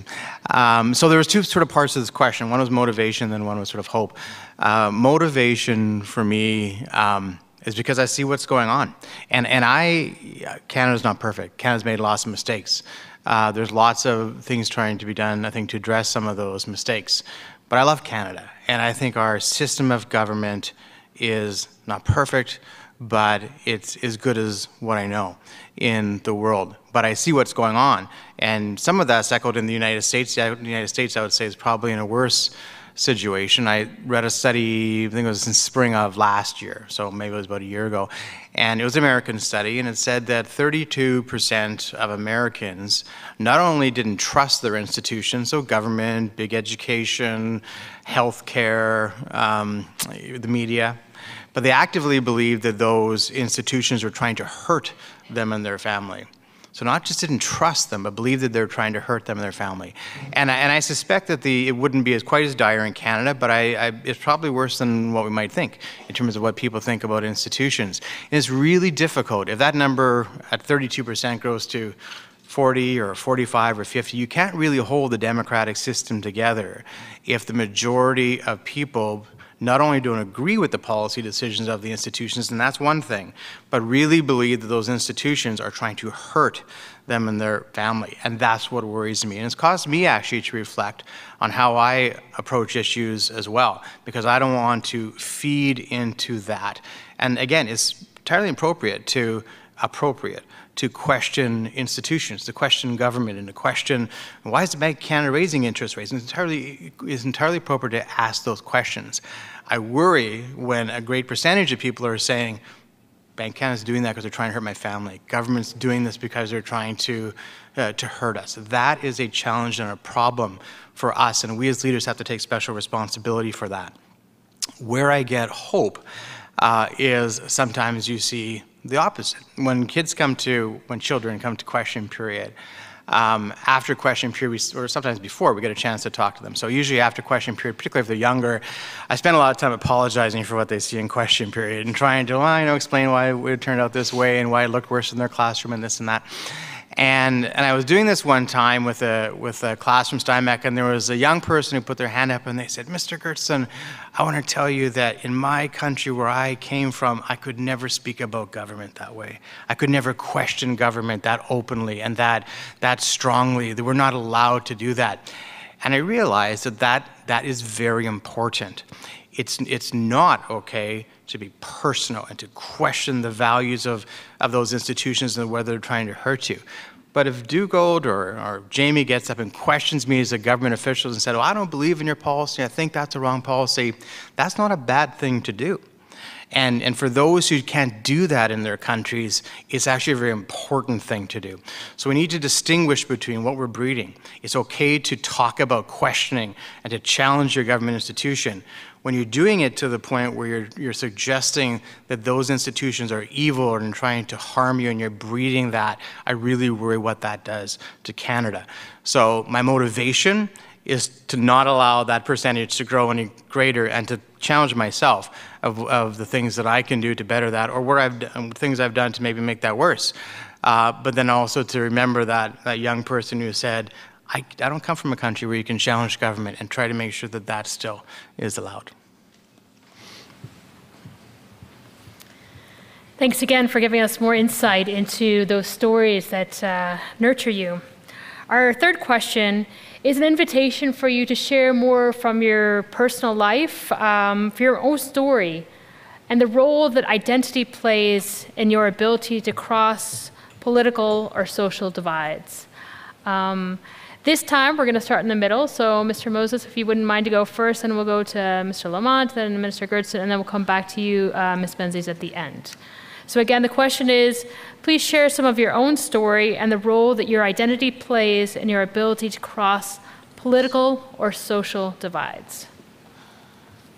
Um, so there was two sort of parts of this question. One was motivation, then one was sort of hope. Uh, motivation for me. Um, is because I see what's going on. And, and I, Canada's not perfect. Canada's made lots of mistakes. Uh, there's lots of things trying to be done, I think, to address some of those mistakes. But I love Canada, and I think our system of government is not perfect, but it's as good as what I know in the world. But I see what's going on, and some of that's echoed in the United States. The United States, I would say, is probably in a worse situation. I read a study, I think it was in spring of last year, so maybe it was about a year ago, and it was an American study, and it said that 32% of Americans not only didn't trust their institutions, so government, big education, healthcare, um, the media, but they actively believed that those institutions were trying to hurt them and their family. So not just didn't trust them, but believed that they're trying to hurt them and their family. And I, and I suspect that the it wouldn't be as quite as dire in Canada, but I, I, it's probably worse than what we might think in terms of what people think about institutions. And it's really difficult. If that number at 32% grows to 40 or 45 or 50, you can't really hold the democratic system together if the majority of people not only don't agree with the policy decisions of the institutions, and that's one thing, but really believe that those institutions are trying to hurt them and their family. And that's what worries me. And it's caused me actually to reflect on how I approach issues as well, because I don't want to feed into that. And again, it's entirely appropriate to appropriate to question institutions, to question government, and to question why is the Bank of Canada raising interest rates? It's entirely, it's entirely appropriate to ask those questions. I worry when a great percentage of people are saying, Bank of Canada is doing that because they're trying to hurt my family. Government's doing this because they're trying to, uh, to hurt us. That is a challenge and a problem for us, and we as leaders have to take special responsibility for that. Where I get hope uh, is sometimes you see the opposite. When kids come to, when children come to question period, um, after question period, we, or sometimes before, we get a chance to talk to them. So usually after question period, particularly if they're younger, I spend a lot of time apologizing for what they see in question period and trying to, well, you know, explain why it turned out this way and why it looked worse in their classroom and this and that. And, and I was doing this one time with a, with a class from Steinbach, and there was a young person who put their hand up and they said, Mr. Goertzen, I want to tell you that in my country where I came from, I could never speak about government that way. I could never question government that openly and that, that strongly. We're not allowed to do that. And I realized that that, that is very important. It's, it's not okay to be personal and to question the values of, of those institutions and whether they're trying to hurt you. But if Dougald or, or Jamie gets up and questions me as a government official and said, well, I don't believe in your policy, I think that's a wrong policy, that's not a bad thing to do. And, and for those who can't do that in their countries, it's actually a very important thing to do. So we need to distinguish between what we're breeding. It's okay to talk about questioning and to challenge your government institution. When you're doing it to the point where you're, you're suggesting that those institutions are evil and trying to harm you and you're breeding that, I really worry what that does to Canada. So my motivation is to not allow that percentage to grow any greater and to challenge myself of, of the things that I can do to better that or where I've done, things I've done to maybe make that worse. Uh, but then also to remember that, that young person who said, I, I don't come from a country where you can challenge government and try to make sure that that still is allowed. Thanks again for giving us more insight into those stories that uh, nurture you. Our third question is an invitation for you to share more from your personal life, um, for your own story, and the role that identity plays in your ability to cross political or social divides. Um, this time, we're going to start in the middle. So, Mr. Moses, if you wouldn't mind to go first, and we'll go to Mr. Lamont, then Minister Goertzen, and then we'll come back to you, uh, Ms. Menzies, at the end. So, again, the question is please share some of your own story and the role that your identity plays in your ability to cross political or social divides.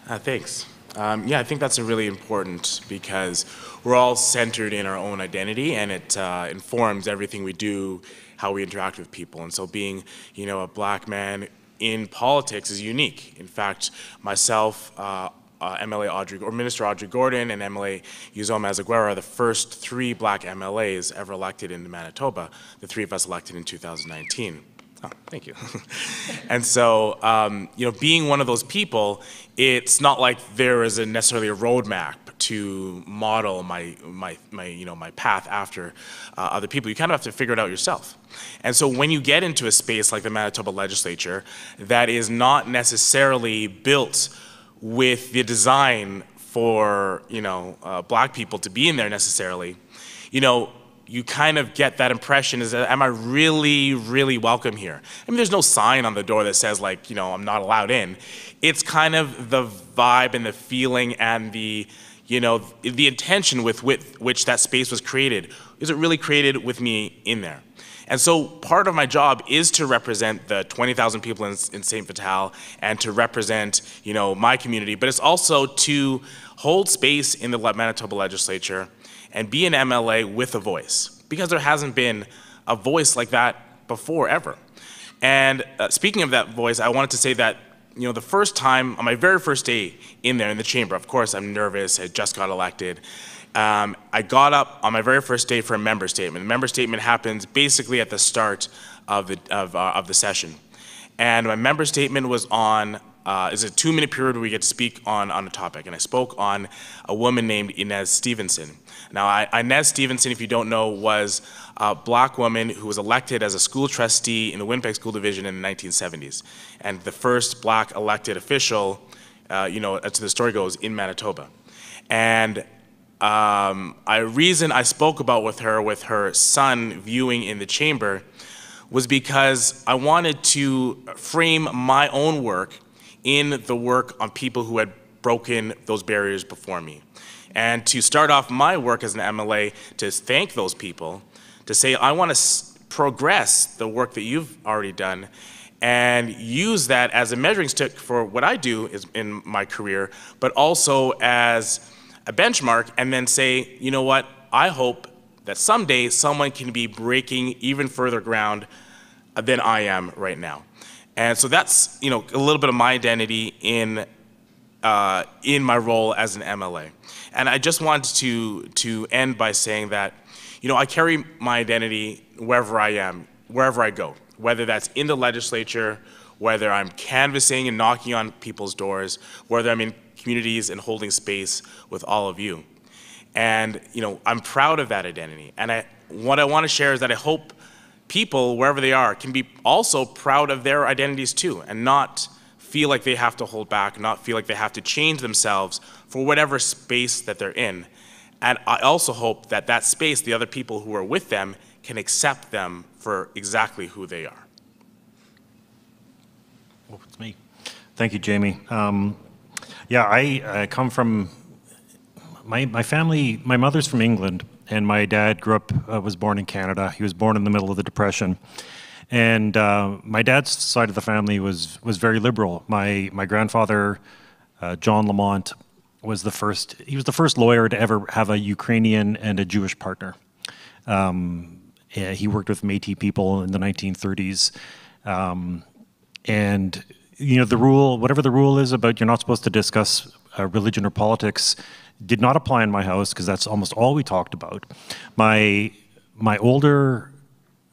Uh, thanks. Um, yeah, I think that's really important because we're all centered in our own identity and it uh, informs everything we do, how we interact with people. And so being, you know, a black man in politics is unique. In fact, myself, uh, uh, MLA Audrey, or Minister Audrey Gordon and MLA Uzoma Asagwara are the first three black MLAs ever elected in Manitoba, the three of us elected in 2019. Oh, thank you. and so, um, you know, being one of those people, it's not like there is a necessarily a roadmap to model my, my, my, you know, my path after uh, other people. You kind of have to figure it out yourself. And so when you get into a space like the Manitoba legislature that is not necessarily built with the design for you know uh, black people to be in there necessarily, you know, you kind of get that impression is that am I really, really welcome here? I mean, there's no sign on the door that says like, you know, I'm not allowed in. It's kind of the vibe and the feeling and the, you know, the intention with which that space was created. Is it really created with me in there? And so part of my job is to represent the 20,000 people in, in St. Vital and to represent, you know, my community, but it's also to hold space in the Manitoba legislature and be an MLA with a voice because there hasn't been a voice like that before ever. And uh, speaking of that voice, I wanted to say that you know, the first time, on my very first day in there in the chamber, of course, I'm nervous, I just got elected, um, I got up on my very first day for a member statement. The member statement happens basically at the start of the, of, uh, of the session. And my member statement was on, uh, is a two minute period where we get to speak on, on a topic. And I spoke on a woman named Inez Stevenson. Now, Inez Stevenson, if you don't know, was a black woman who was elected as a school trustee in the Winnipeg School Division in the 1970s. And the first black elected official, uh, you know, as the story goes, in Manitoba. And um, a reason I spoke about with her, with her son viewing in the chamber, was because I wanted to frame my own work in the work on people who had broken those barriers before me. And to start off my work as an MLA, to thank those people, to say, I want to progress the work that you've already done and use that as a measuring stick for what I do in my career, but also as a benchmark and then say, you know what, I hope that someday someone can be breaking even further ground than I am right now. And so that's, you know, a little bit of my identity in, uh, in my role as an MLA. And I just wanted to, to end by saying that, you know, I carry my identity wherever I am, wherever I go, whether that's in the legislature, whether I'm canvassing and knocking on people's doors, whether I'm in communities and holding space with all of you. And you know, I'm proud of that identity. And I, what I want to share is that I hope people, wherever they are, can be also proud of their identities too, and not feel like they have to hold back, not feel like they have to change themselves for whatever space that they're in. And I also hope that that space, the other people who are with them, can accept them for exactly who they are. Oh, it's me. Thank you, Jamie. Um, yeah, I come from my my family. My mother's from England, and my dad grew up uh, was born in Canada. He was born in the middle of the Depression, and uh, my dad's side of the family was was very liberal. My my grandfather, uh, John Lamont, was the first. He was the first lawyer to ever have a Ukrainian and a Jewish partner. Um, he worked with Métis people in the 1930s, um, and you know, the rule, whatever the rule is about you're not supposed to discuss uh, religion or politics, did not apply in my house because that's almost all we talked about. My my older,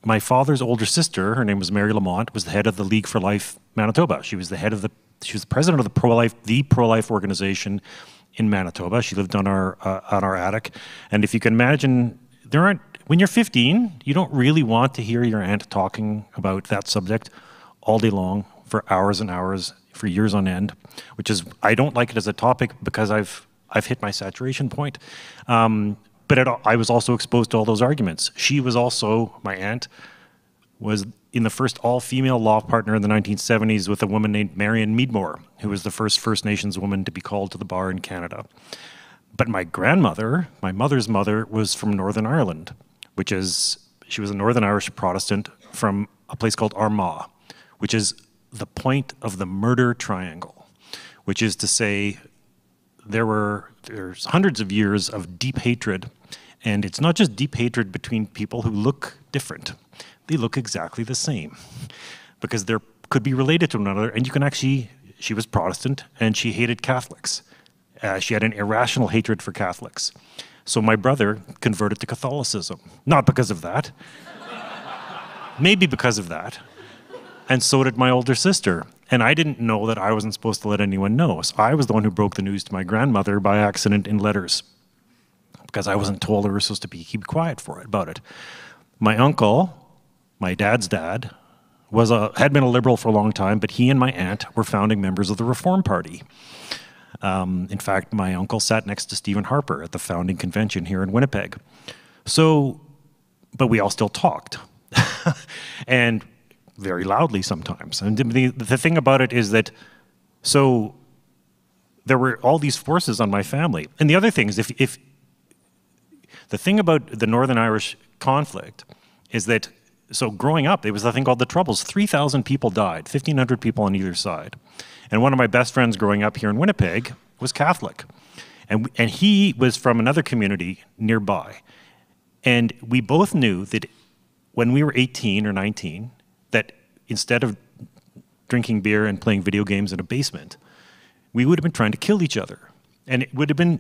my father's older sister, her name was Mary Lamont, was the head of the League for Life Manitoba. She was the head of the, she was the president of the pro life, the pro life organization in Manitoba. She lived on our uh, on our attic, and if you can imagine, there aren't when you're 15, you don't really want to hear your aunt talking about that subject all day long for hours and hours for years on end, which is I don't like it as a topic because I've I've hit my saturation point. Um, but it, I was also exposed to all those arguments. She was also my aunt was in the first all-female law partner in the 1970s with a woman named Marion Meadmore, who was the first First Nations woman to be called to the bar in Canada. But my grandmother, my mother's mother, was from Northern Ireland, which is she was a Northern Irish Protestant from a place called Armagh, which is the point of the murder triangle, which is to say there were there's hundreds of years of deep hatred, and it's not just deep hatred between people who look different; they look exactly the same, because they're could be related to one another, and you can actually. She was Protestant, and she hated Catholics. Uh, she had an irrational hatred for Catholics. So my brother converted to Catholicism. Not because of that. Maybe because of that and so did my older sister. And I didn't know that I wasn't supposed to let anyone know. So I was the one who broke the news to my grandmother by accident in letters because I wasn't told I was supposed to be keep quiet for it about it. My uncle, my dad's dad, was a had been a liberal for a long time, but he and my aunt were founding members of the Reform Party. Um, in fact, my uncle sat next to Stephen Harper at the founding convention here in Winnipeg. So, but we all still talked. and very loudly sometimes. And the, the thing about it is that, so there were all these forces on my family. And the other thing is, if, if the thing about the Northern Irish conflict is that, so growing up, there was a thing called the Troubles. 3,000 people died, 1,500 people on either side. And one of my best friends growing up here in Winnipeg was Catholic. And, and he was from another community nearby. And we both knew that when we were 18 or 19, that instead of drinking beer and playing video games in a basement, we would have been trying to kill each other. And it would have been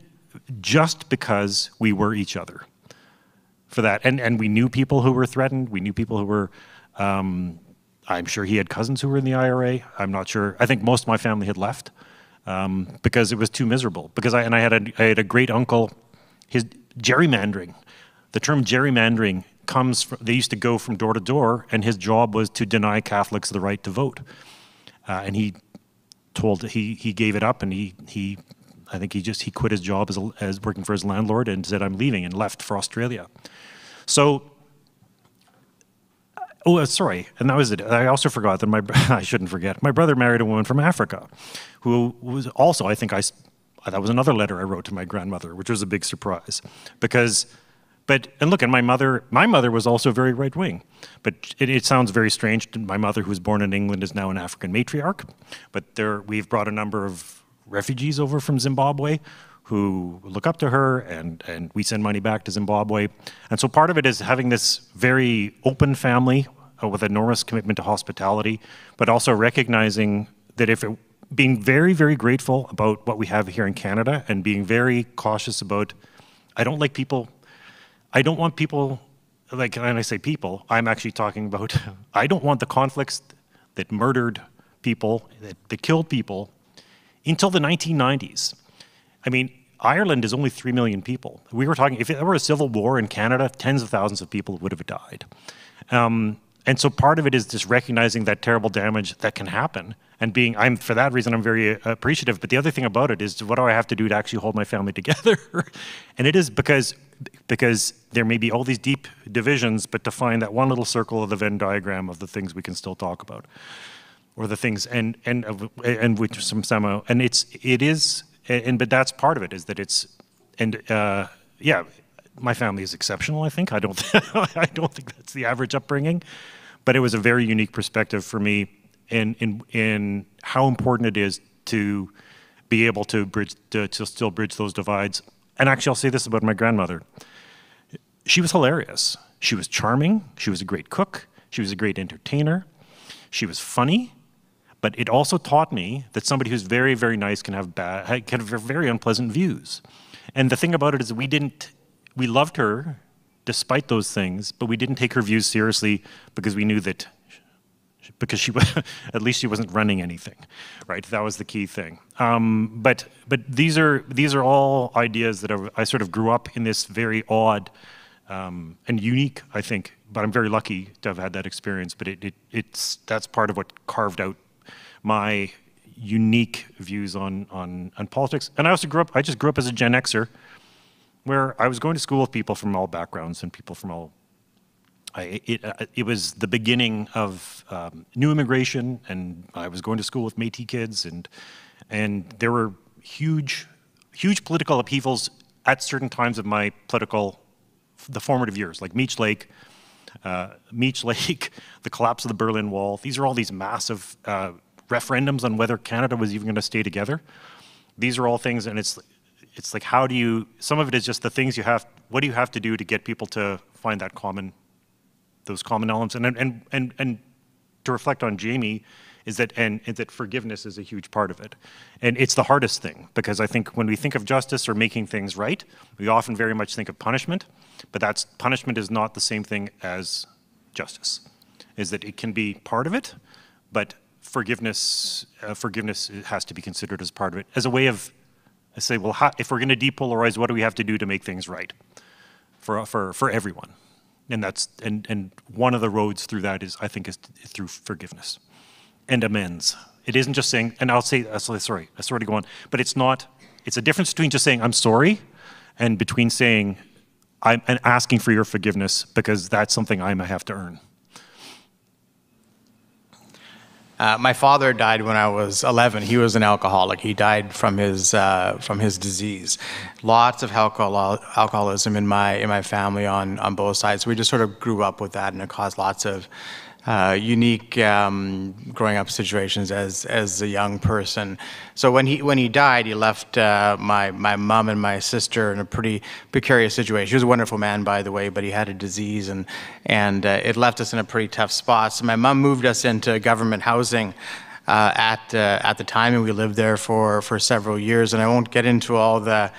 just because we were each other for that. And, and we knew people who were threatened. We knew people who were, um, I'm sure he had cousins who were in the IRA. I'm not sure. I think most of my family had left um, because it was too miserable. Because I, and I had a, I had a great uncle, his gerrymandering. The term gerrymandering comes from, they used to go from door to door, and his job was to deny Catholics the right to vote. Uh, and he told he he gave it up, and he he I think he just he quit his job as a, as working for his landlord and said I'm leaving and left for Australia. So. Oh, uh, sorry, and that was it. I also forgot that my I shouldn't forget. My brother married a woman from Africa, who was also I think I that was another letter I wrote to my grandmother, which was a big surprise because but and look, and my mother, my mother was also very right wing. But it, it, sounds very strange. My mother, who was born in England, is now an African matriarch. But there, we've brought a number of refugees over from Zimbabwe who look up to her, and and we send money back to Zimbabwe. And so part of it is having this very open family uh, with enormous commitment to hospitality, but also recognizing that if it, being very very grateful about what we have here in Canada, and being very cautious about. I don't like people I don't want people, like, when I say people, I'm actually talking about, I don't want the conflicts that murdered people, that, that killed people until the 1990s. I mean, Ireland is only 3 million people. We were talking, if there were a civil war in Canada, tens of thousands of people would have died. Um, and so part of it is just recognizing that terrible damage that can happen and being, I'm, for that reason, I'm very uh, appreciative. But the other thing about it is what do I have to do to actually hold my family together? and it is because because there may be all these deep divisions, but to find that one little circle of the Venn diagram of the things we can still talk about, or the things and and and with some some and it's it is and but that's part of it is that it's and uh, yeah, my family is exceptional. I think I don't I don't think that's the average upbringing, but it was a very unique perspective for me in in in how important it is to be able to bridge to, to still bridge those divides. And actually, I'll say this about my grandmother: she was hilarious. She was charming. She was a great cook. She was a great entertainer. She was funny. But it also taught me that somebody who's very, very nice can have bad, can have very unpleasant views. And the thing about it is we didn't, we loved her despite those things, but we didn't take her views seriously because we knew that, because she, was at least she wasn't running anything, right? That was the key thing. Um, but but these are these are all ideas that I, I sort of grew up in this very odd um, and unique, I think. But I'm very lucky to have had that experience. But it, it it's that's part of what carved out my unique views on, on, on politics. And I also grew up, I just grew up as a Gen Xer, where I was going to school with people from all backgrounds and people from all, It, uh, it was the beginning of um, new immigration, and I was going to school with Métis kids, and, and there were huge, huge political upheavals at certain times of my political, the formative years, like Meech Lake, uh, Meech Lake, the collapse of the Berlin Wall. These are all these massive uh, referendums on whether Canada was even going to stay together. These are all things, and it's it's like how do you? Some of it is just the things you have. What do you have to do to get people to find that common, those common elements, and and and and to reflect on Jamie is that and, and, that forgiveness is a huge part of it. And it's the hardest thing because i think when we think of justice or making things right we often very much think of punishment but that's punishment is not the same thing as justice is that it can be part of it but forgiveness, uh, forgiveness has to be considered as part of it, as a way of, I say, well, how, if we're going to depolarize, what do we have to do to make things right? For, for, for everyone? And that's and, and one of the roads through that is, I think, is through forgiveness and amends. It isn't just saying, and I'll say, uh, sorry, I sorry to go on, but it's not, it's a difference between just saying, I'm sorry, and between saying, I'm and asking for your forgiveness because that's something I might have to earn. Uh, my father died when I was 11. He was an alcoholic. He died from his uh, from his disease. Lots of alcohol, alcoholism in my in my family on on both sides. We just sort of grew up with that, and it caused lots of uh, unique um, growing up situations as as a young person. So when he when he died, he left uh, my my mom and my sister in a pretty precarious situation. He was a wonderful man, by the way, but he had a disease, and and uh, it left us in a pretty tough spot. So my mom moved us into government housing. Uh, at uh, at the time, and we lived there for for several years. And I won't get into all the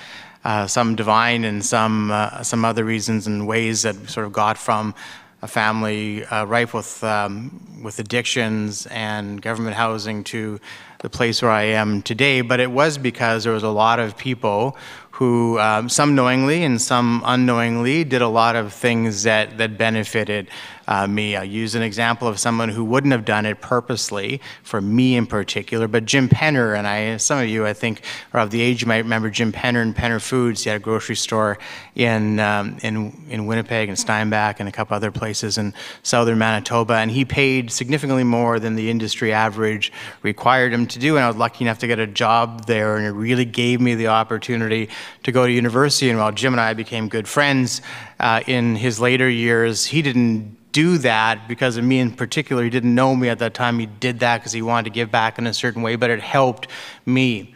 uh, some divine and some some other reasons and ways that sort of got from a family uh, rife with, um, with addictions and government housing to the place where I am today, but it was because there was a lot of people who, um, some knowingly and some unknowingly, did a lot of things that, that benefited uh, me. I'll use an example of someone who wouldn't have done it purposely, for me in particular, but Jim Penner, and I, some of you I think are of the age you might remember Jim Penner and Penner Foods. He had a grocery store in, um, in, in Winnipeg and Steinbach and a couple other places in southern Manitoba, and he paid significantly more than the industry average required him to do, and I was lucky enough to get a job there, and it really gave me the opportunity to go to university, and while Jim and I became good friends uh, in his later years, he didn't do that because of me in particular. He didn't know me at that time. He did that because he wanted to give back in a certain way, but it helped me.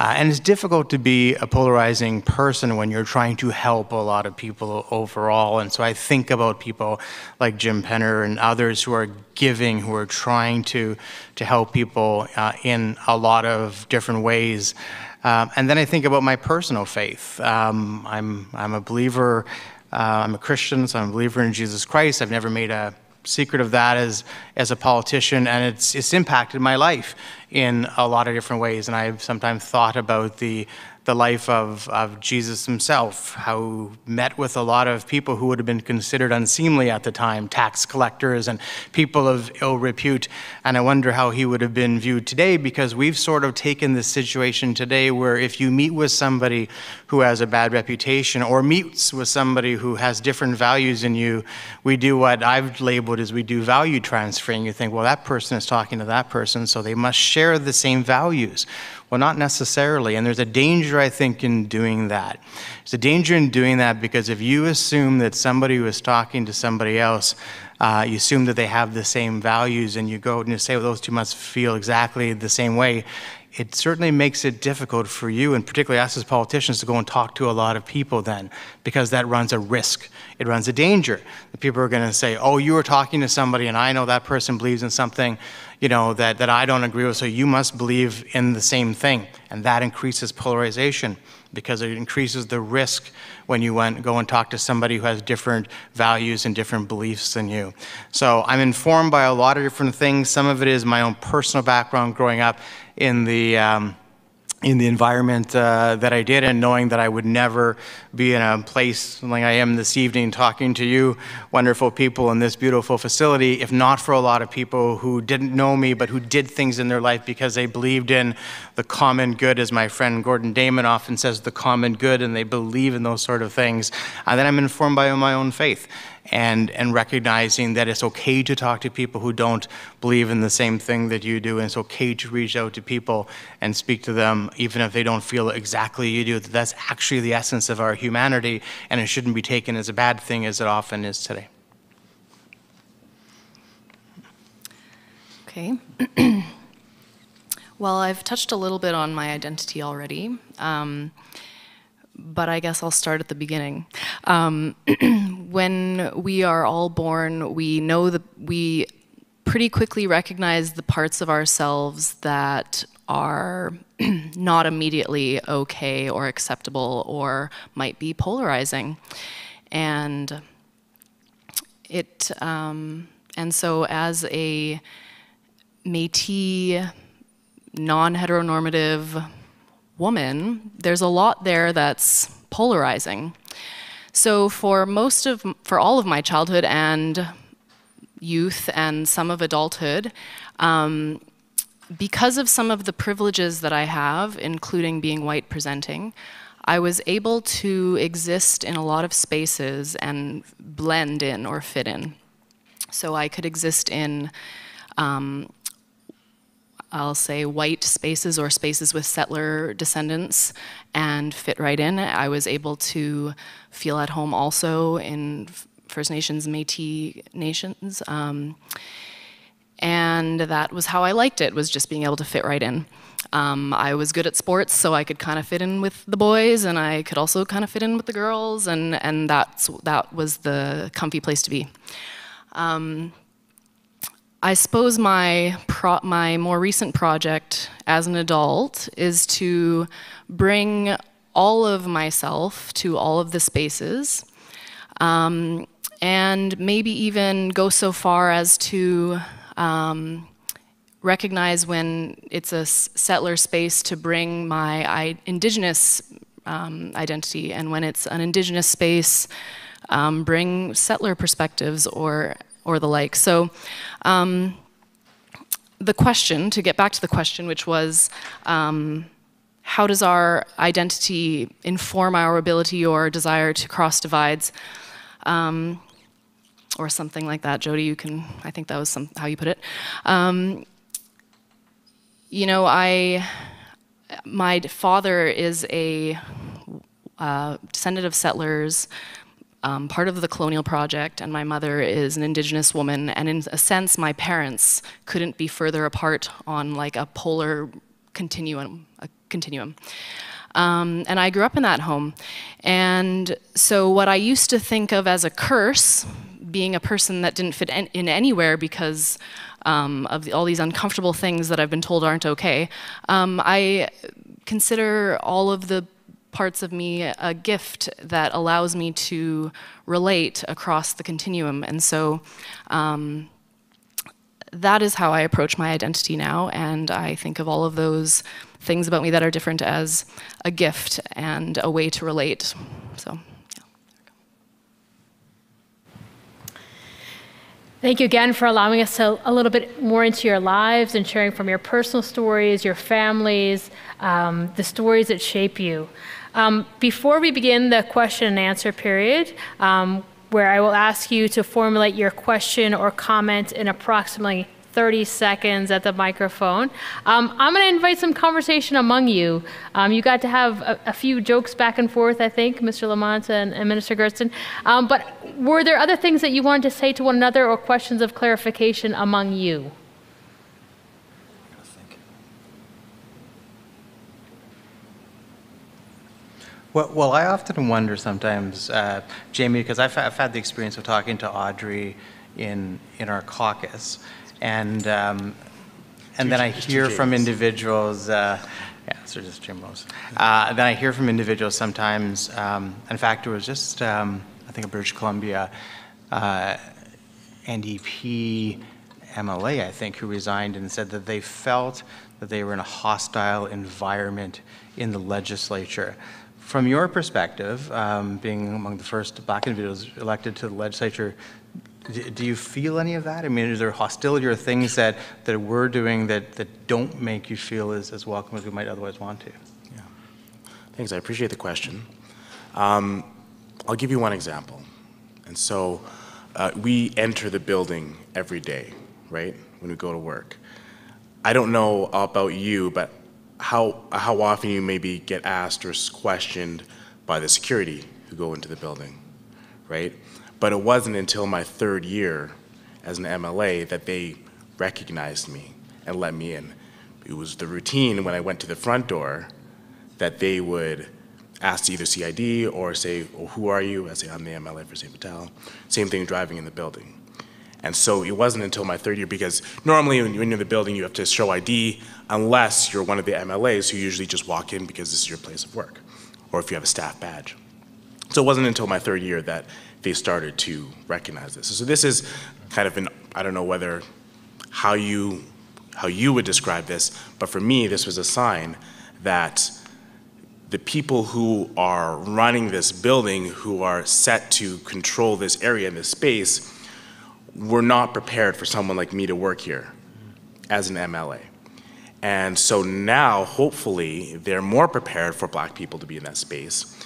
Uh, and it's difficult to be a polarizing person when you're trying to help a lot of people overall. And so I think about people like Jim Penner and others who are giving, who are trying to, to help people uh, in a lot of different ways. Um, and then I think about my personal faith. Um, I'm, I'm a believer uh, I'm a Christian, so I'm a believer in Jesus Christ. I've never made a secret of that as, as a politician, and it's, it's impacted my life in a lot of different ways. And I've sometimes thought about the, the life of, of Jesus himself, how he met with a lot of people who would have been considered unseemly at the time, tax collectors and people of ill repute. And I wonder how he would have been viewed today because we've sort of taken this situation today where if you meet with somebody who has a bad reputation or meets with somebody who has different values than you, we do what I've labeled as we do value transferring. You think, well, that person is talking to that person, so they must share the same values. Well, not necessarily. And there's a danger, I think, in doing that. There's a danger in doing that because if you assume that somebody is talking to somebody else, uh, you assume that they have the same values, and you go and you say, well, those two must feel exactly the same way. It certainly makes it difficult for you, and particularly us as politicians, to go and talk to a lot of people then, because that runs a risk. It runs a danger. The people are going to say, oh, you were talking to somebody, and I know that person believes in something you know, that, that I don't agree with, so you must believe in the same thing. And that increases polarization because it increases the risk when you went, go and talk to somebody who has different values and different beliefs than you. So I'm informed by a lot of different things. Some of it is my own personal background growing up in the um, in the environment uh, that I did and knowing that I would never be in a place like I am this evening talking to you, wonderful people in this beautiful facility, if not for a lot of people who didn't know me but who did things in their life because they believed in the common good, as my friend Gordon Damon often says, the common good, and they believe in those sort of things. And then I'm informed by my own faith and, and recognizing that it's okay to talk to people who don't believe in the same thing that you do, and it's okay to reach out to people and speak to them, even if they don't feel exactly you do. That that's actually the essence of our humanity, and it shouldn't be taken as a bad thing as it often is today. Okay. well, I've touched a little bit on my identity already. Um, but I guess I'll start at the beginning. Um, when we are all born, we know that we pretty quickly recognize the parts of ourselves that are not immediately okay or acceptable or might be polarizing. And it, um, and so as a Métis, non-heteronormative woman, there's a lot there that's polarizing. So for most of, for all of my childhood and youth and some of adulthood, um, because of some of the privileges that I have, including being white presenting, I was able to exist in a lot of spaces and blend in or fit in. So I could exist in um, I'll say white spaces or spaces with settler descendants and fit right in. I was able to feel at home also in First Nations, Métis nations. Um, and that was how I liked it, was just being able to fit right in. Um, I was good at sports, so I could kind of fit in with the boys, and I could also kind of fit in with the girls, and, and that's, that was the comfy place to be. Um, I suppose my, my more recent project as an adult is to bring all of myself to all of the spaces um, and maybe even go so far as to um, recognize when it's a settler space to bring my I, indigenous um, identity and when it's an indigenous space um, bring settler perspectives or or the like. So um, the question, to get back to the question, which was, um, how does our identity inform our ability or desire to cross divides? Um, or something like that. Jody, you can, I think that was some, how you put it. Um, you know, I, my father is a uh, descendant of settlers, um, part of the colonial project, and my mother is an indigenous woman, and in a sense, my parents couldn't be further apart on like a polar continuum. A continuum. Um, and I grew up in that home. And so what I used to think of as a curse, being a person that didn't fit in anywhere because um, of the, all these uncomfortable things that I've been told aren't okay, um, I consider all of the parts of me a gift that allows me to relate across the continuum. And so um, that is how I approach my identity now, and I think of all of those things about me that are different as a gift and a way to relate. So. Thank you again for allowing us to a little bit more into your lives and sharing from your personal stories, your families, um, the stories that shape you. Um, before we begin the question and answer period, um, where I will ask you to formulate your question or comment in approximately 30 seconds at the microphone. Um, I'm going to invite some conversation among you. Um, you got to have a, a, few jokes back and forth, I think, Mr. Lamont and, and Minister Goertzen. Um, but were there other things that you wanted to say to one another or questions of clarification among you? Well, well, I often wonder sometimes, uh, Jamie, because I've, I've, had the experience of talking to Audrey in in our caucus, and um, and then I hear from individuals. Uh, yeah, so just Jim Rose. Uh, then I hear from individuals sometimes. Um, in fact, it was just um, I think a British Columbia uh, NDP MLA, I think, who resigned and said that they felt that they were in a hostile environment in the legislature. From your perspective, um, being among the first black individuals elected to the legislature, do you feel any of that? I mean, is there hostility or things that, that we're doing that, that don't make you feel as, as welcome as we might otherwise want to? Yeah. Thanks. I appreciate the question. Um, I'll give you one example. And so uh, we enter the building every day, right, when we go to work. I don't know about you, but how, how often you maybe get asked or questioned by the security who go into the building, right? But it wasn't until my third year as an MLA that they recognized me and let me in. It was the routine when I went to the front door that they would ask either CID or say, oh, who are you? I say, I'm the MLA for St. Vital. Same thing driving in the building. And so it wasn't until my third year, because normally when you're in the building, you have to show ID unless you're one of the MLAs who usually just walk in because this is your place of work, or if you have a staff badge. So it wasn't until my third year that they started to recognize this. So this is kind of an, I don't know whether how you, how you would describe this, but for me, this was a sign that the people who are running this building, who are set to control this area and this space, were not prepared for someone like me to work here as an MLA. And so now, hopefully, they're more prepared for black people to be in that space.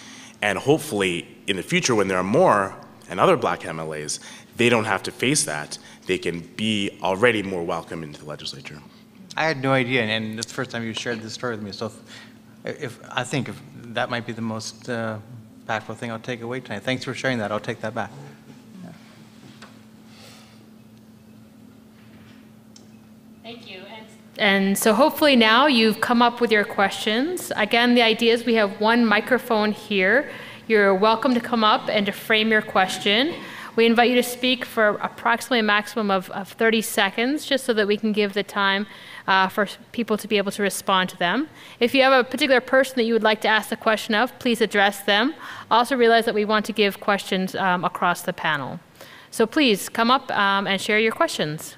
And hopefully, in the future, when there are more and other black MLAs, they don't have to face that. They can be already more welcome into the legislature. I had no idea, and it's the first time you shared this story with me. So, if, if I think if that might be the most uh, impactful thing I'll take away tonight. Thanks for sharing that. I'll take that back. Thank you. And, so hopefully now you've come up with your questions. Again, the idea is we have one microphone here. You're welcome to come up and to frame your question. We invite you to speak for approximately a maximum of, of 30 seconds, just so that we can give the time uh, for people to be able to respond to them. If you have a particular person that you would like to ask the question of, please address them. Also realize that we want to give questions um, across the panel. So please come up um, and share your questions.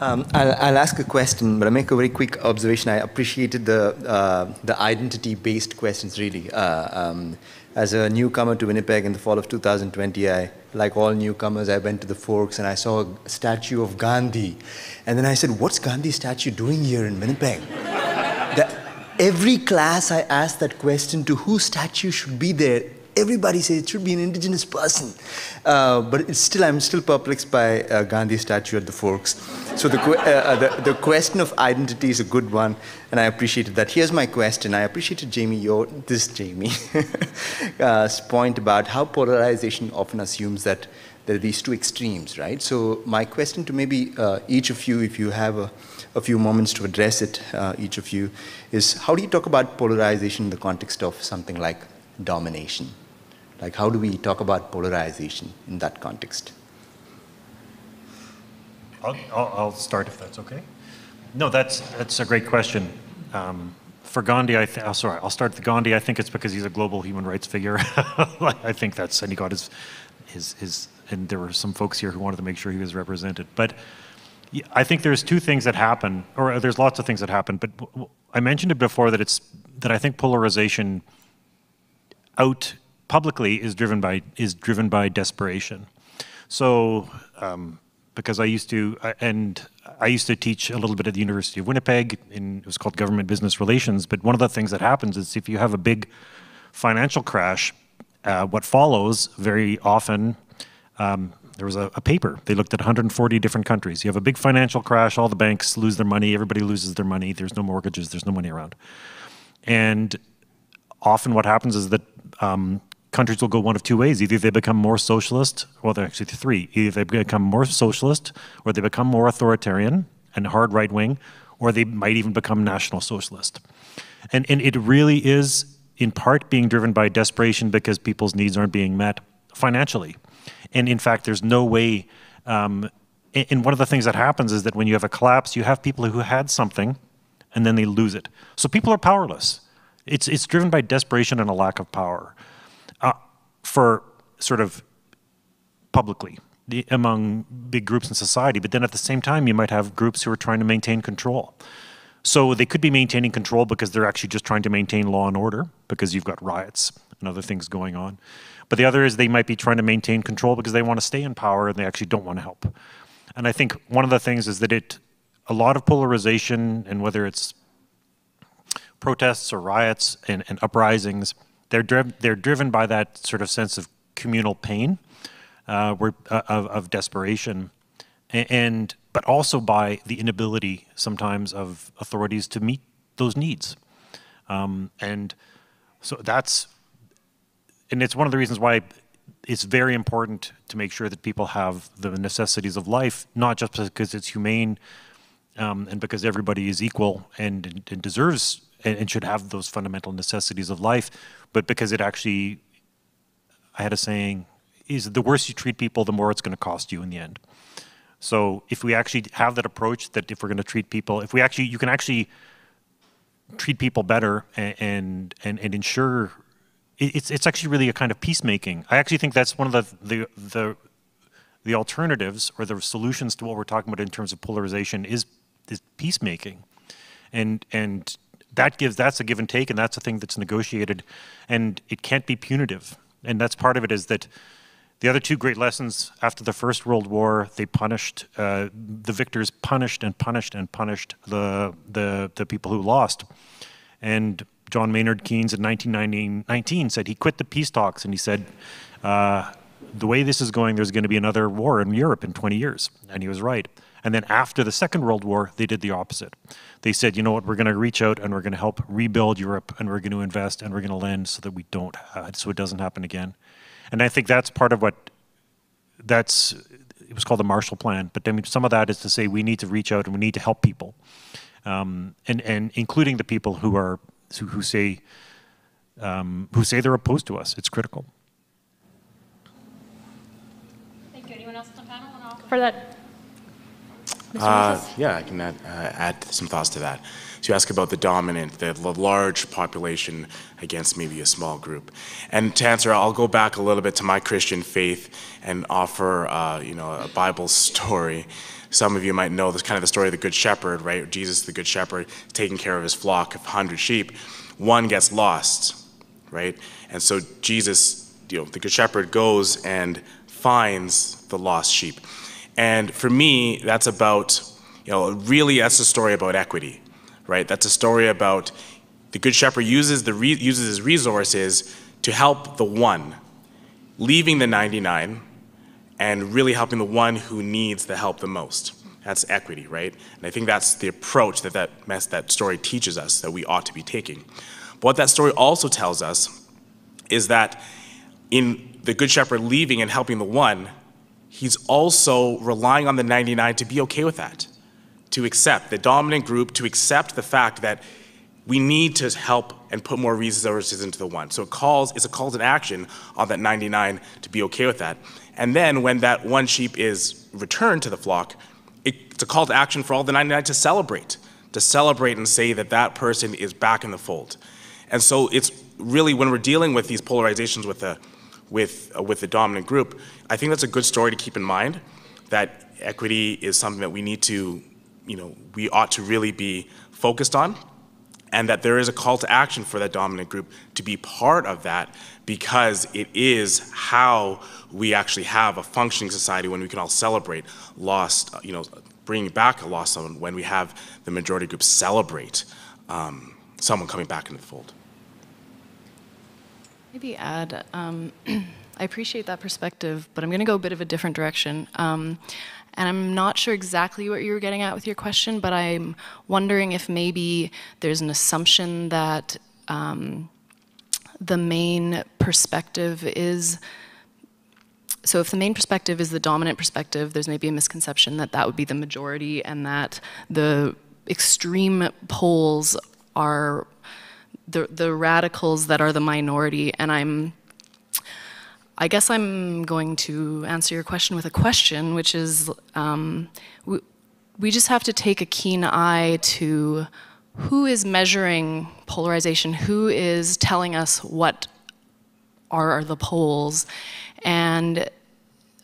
Um, I'll, I'll, ask a question, but I'll make a very quick observation. I appreciated the, uh, the identity-based questions, really. Uh, um, as a newcomer to Winnipeg in the fall of 2020, I, like all newcomers, I went to the Forks and I saw a statue of Gandhi. And then I said, what's Gandhi's statue doing here in Winnipeg? that, every class I asked that question to whose statue should be there, everybody says it should be an indigenous person. Uh, but still, I'm still perplexed by uh, Gandhi's statue at the Forks. So the, uh, uh, the, the, question of identity is a good one, and I appreciated that. Here's my question. I appreciated Jamie, your, this Jamie's uh, point about how polarization often assumes that there are these two extremes, right? So my question to maybe uh, each of you, if you have a, a few moments to address it, each of you, is how do you talk about polarization in the context of something like domination? Like, how do we talk about polarization in that context? I'll, I'll, start if that's okay. No, that's, that's a great question. Um, for Gandhi, I th- oh, sorry, I'll start with Gandhi. I think it's because he's a global human rights figure. I think that's, and he got his, his, his, and there were some folks here who wanted to make sure he was represented. But I think there's two things that happen, or there's lots of things that happen. But I mentioned it before that it's that I think polarization out publicly is driven by is driven by desperation. So um, because I used to and I used to teach a little bit at the University of Winnipeg in it was called government business relations. But one of the things that happens is if you have a big financial crash, uh, what follows very often. Um, there was a, a, paper. They looked at 140 different countries. You have a big financial crash, all the banks lose their money, everybody loses their money, there's no mortgages, there's no money around. And often what happens is that um, countries will go one of two ways. Either they become more socialist, well, they're actually three. Either they become more socialist, or they become more authoritarian and hard right wing, or they might even become national socialist. And, and it really is, in part, being driven by desperation because people's needs aren't being met financially. And in fact, there's no way. Um, and one of the things that happens is that when you have a collapse, you have people who had something and then they lose it. So people are powerless. It's, it's driven by desperation and a lack of power uh, for sort of publicly the, among big groups in society. But then at the same time, you might have groups who are trying to maintain control. So they could be maintaining control because they're actually just trying to maintain law and order because you've got riots and other things going on. But the other is they might be trying to maintain control because they want to stay in power and they actually don't want to help. And I think one of the things is that it, a lot of polarization, and whether it's protests or riots and, and uprisings, they're, driv they're driven by that sort of sense of communal pain, uh, where, uh, of, of desperation, and, and but also by the inability sometimes of authorities to meet those needs. Um, and so that's and it's one of the reasons why it's very important to make sure that people have the necessities of life, not just because it's humane um, and because everybody is equal and, and deserves and, and, should have those fundamental necessities of life, but because it actually, I had a saying, is the worse you treat people, the more it's going to cost you in the end. So if we actually have that approach, that if we're going to treat people, if we actually, you can actually treat people better and and, and, ensure it's it's actually really a kind of peacemaking. I actually think that's one of the the the the alternatives or the solutions to what we're talking about in terms of polarization is is peacemaking, and and that gives that's a give and take, and that's a thing that's negotiated, and it can't be punitive, and that's part of it is that. The other two great lessons after the First World War, they punished uh, the victors, punished and punished and punished the the the people who lost, and John Maynard Keynes in 1919 said he quit the peace talks and he said, uh, the way this is going, there's going to be another war in Europe in 20 years. And he was right. And then after the Second World War, they did the opposite. They said, you know what, we're going to reach out and we're going to help rebuild Europe and we're going to invest and we're going to lend so that we don't, uh, so it doesn't happen again. And I think that's part of what, that's, it was called the Marshall Plan. But I mean, some of that is to say we need to reach out and we need to help people. Um, and, and including the people who are who, who say um, who say they're opposed to us. It's critical. Thank you. Anyone else on the panel for that? Uh, yeah, I can add, uh, add, some thoughts to that. So you ask about the dominant, the large population against maybe a small group. And to answer, I'll go back a little bit to my Christian faith and offer, uh, you know, a Bible story. Some of you might know this kind of the story of the Good Shepherd, right? Jesus, the Good Shepherd, taking care of his flock of 100 sheep. One gets lost, right? And so Jesus, you know, the Good Shepherd goes and finds the lost sheep. And for me, that's about, you know, really that's a story about equity, right? That's a story about the Good Shepherd uses, the uses his resources to help the one, leaving the 99 and really helping the one who needs the help the most. That's equity, right? And I think that's the approach that that, mess, that story teaches us that we ought to be taking. But what that story also tells us is that in the Good Shepherd leaving and helping the one, he's also relying on the 99 to be okay with that, to accept the dominant group, to accept the fact that we need to help and put more resources into the one. So it calls, it's a call to action on that 99 to be okay with that. And then when that one sheep is returned to the flock, it's a call to action for all the 99 to celebrate, to celebrate and say that that person is back in the fold. And so it's really when we're dealing with these polarizations with the, with, uh, with the dominant group, I think that's a good story to keep in mind that equity is something that we need to, you know, we ought to really be focused on and that there is a call to action for that dominant group to be part of that because it is how we actually have a functioning society when we can all celebrate lost, you know, bringing back a lost someone when we have the majority group celebrate um, someone coming back into the fold. Maybe add, um, I appreciate that perspective, but I'm going to go a bit of a different direction. Um, and I'm not sure exactly what you were getting at with your question, but I'm wondering if maybe there's an assumption that um, the main perspective is so if the main perspective is the dominant perspective, there's maybe a misconception that that would be the majority and that the extreme poles are the, the radicals that are the minority. And I'm I guess I'm going to answer your question with a question, which is um, we, we just have to take a keen eye to who is measuring polarization, who is telling us what are the poles, and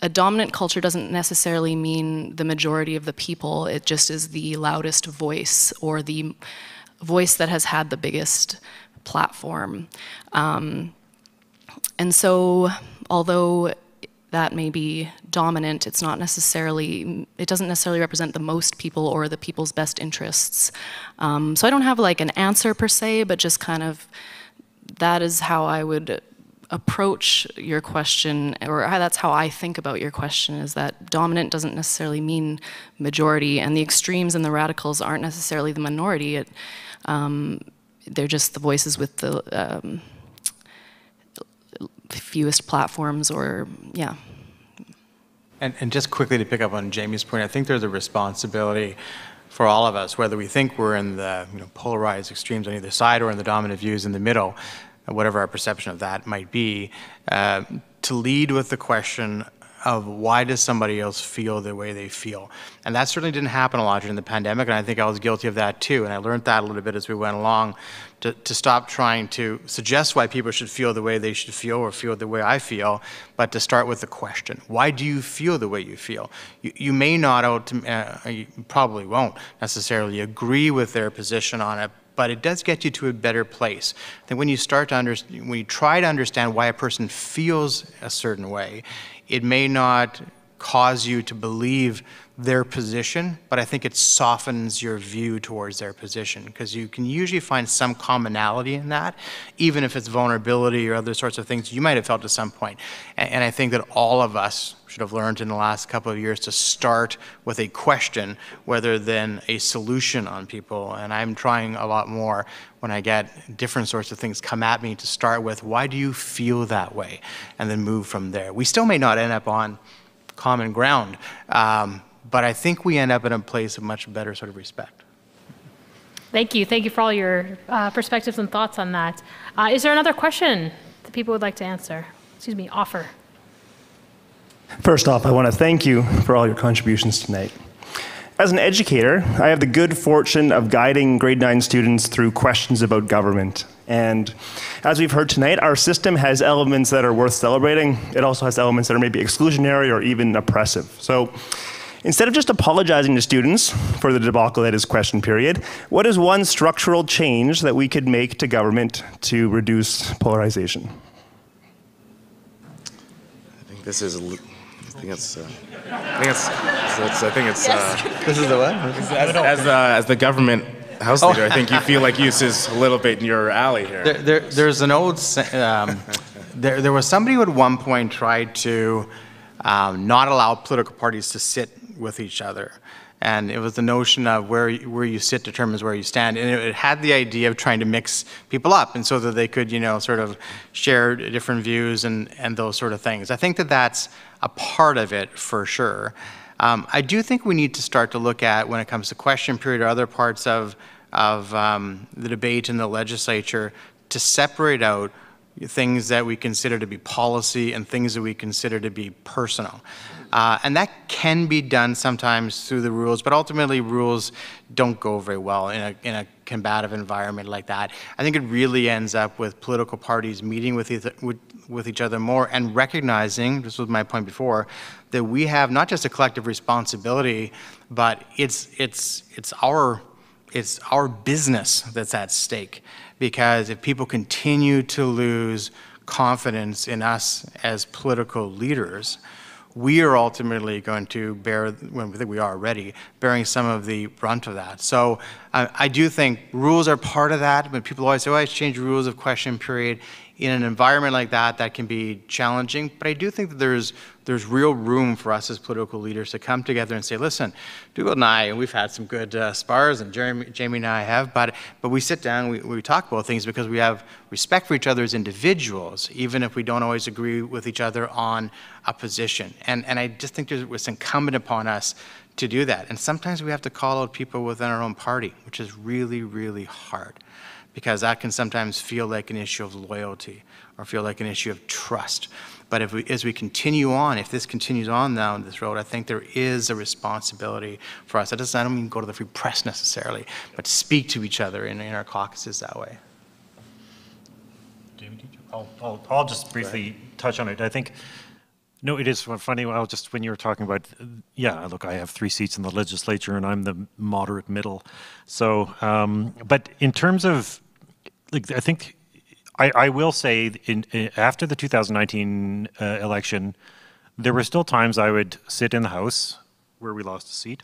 a dominant culture doesn't necessarily mean the majority of the people, it just is the loudest voice or the voice that has had the biggest platform. Um, and so although that may be dominant, it's not necessarily, it doesn't necessarily represent the most people or the people's best interests. Um, so I don't have like an answer per se, but just kind of, that is how I would approach your question, or that's how I think about your question, is that dominant doesn't necessarily mean majority, and the extremes and the radicals aren't necessarily the minority. It, um, they're just the voices with the um, fewest platforms or, yeah. And, and just quickly to pick up on Jamie's point, I think there's a responsibility for all of us, whether we think we're in the you know, polarized extremes on either side or in the dominant views in the middle, whatever our perception of that might be, uh, to lead with the question of why does somebody else feel the way they feel. And that certainly didn't happen a lot during the pandemic, and I think I was guilty of that too. And I learned that a little bit as we went along to, to stop trying to suggest why people should feel the way they should feel or feel the way I feel, but to start with the question, why do you feel the way you feel? You, you may not, uh, you probably won't necessarily agree with their position on it, but it does get you to a better place. I think when you start to understand, when you try to understand why a person feels a certain way, it may not cause you to believe their position, but I think it softens your view towards their position because you can usually find some commonality in that, even if it's vulnerability or other sorts of things you might have felt at some point. And, and I think that all of us should have learned in the last couple of years to start with a question rather than a solution on people. And I'm trying a lot more when I get different sorts of things come at me to start with, why do you feel that way? And then move from there. We still may not end up on common ground. Um, but I think we end up in a place of much better sort of respect. Thank you. Thank you for all your uh, perspectives and thoughts on that. Uh, is there another question that people would like to answer? Excuse me, offer. First off, I want to thank you for all your contributions tonight. As an educator, I have the good fortune of guiding grade 9 students through questions about government. And as we've heard tonight, our system has elements that are worth celebrating. It also has elements that are maybe exclusionary or even oppressive. So Instead of just apologizing to students for the debacle that is question period, what is one structural change that we could make to government to reduce polarization? I think this is. I think it's. Uh, I think it's. it's I think it's. Uh, this is the what? As, as, uh, as the government house leader, oh. I think you feel like use is a little bit in your alley here. There, there, there's an old. Um, there, there was somebody who at one point tried to um, not allow political parties to sit with each other. And it was the notion of where, where you sit determines where you stand. And it, it had the idea of trying to mix people up and so that they could, you know, sort of share different views and, and those sort of things. I think that that's a part of it for sure. Um, I do think we need to start to look at, when it comes to question period or other parts of, of um, the debate in the legislature, to separate out things that we consider to be policy and things that we consider to be personal. Uh, and that can be done sometimes through the rules, but ultimately rules don't go very well in a, in a combative environment like that. I think it really ends up with political parties meeting with, with, with each other more and recognizing, this was my point before, that we have not just a collective responsibility, but it's, it's, it's, our, it's our business that's at stake. Because if people continue to lose confidence in us as political leaders, we are ultimately going to bear, when we think we are already, bearing some of the brunt of that. So uh, I do think rules are part of that. but people always say, oh, I change rules of question period, in an environment like that, that can be challenging. But I do think that there's there's real room for us as political leaders to come together and say, listen, Dougald and I, and we've had some good uh, spars, and Jeremy, Jamie and I have, but but we sit down, we, we talk about things because we have respect for each other as individuals, even if we don't always agree with each other on a position. And and I just think it's incumbent upon us to do that. And sometimes we have to call out people within our own party, which is really, really hard because that can sometimes feel like an issue of loyalty or feel like an issue of trust. But if we, as we continue on, if this continues on down this road, I think there is a responsibility for us. That doesn't, I don't mean go to the free press necessarily, but speak to each other in, in our caucuses that way. I'll, I'll, I'll just briefly touch on it. I think, no, it is funny. Well, just when you were talking about, yeah, look, I have three seats in the legislature and I'm the moderate middle. So, um, but in terms of like I think I, I will say in, in, after the 2019 uh, election, there were still times I would sit in the House where we lost a seat,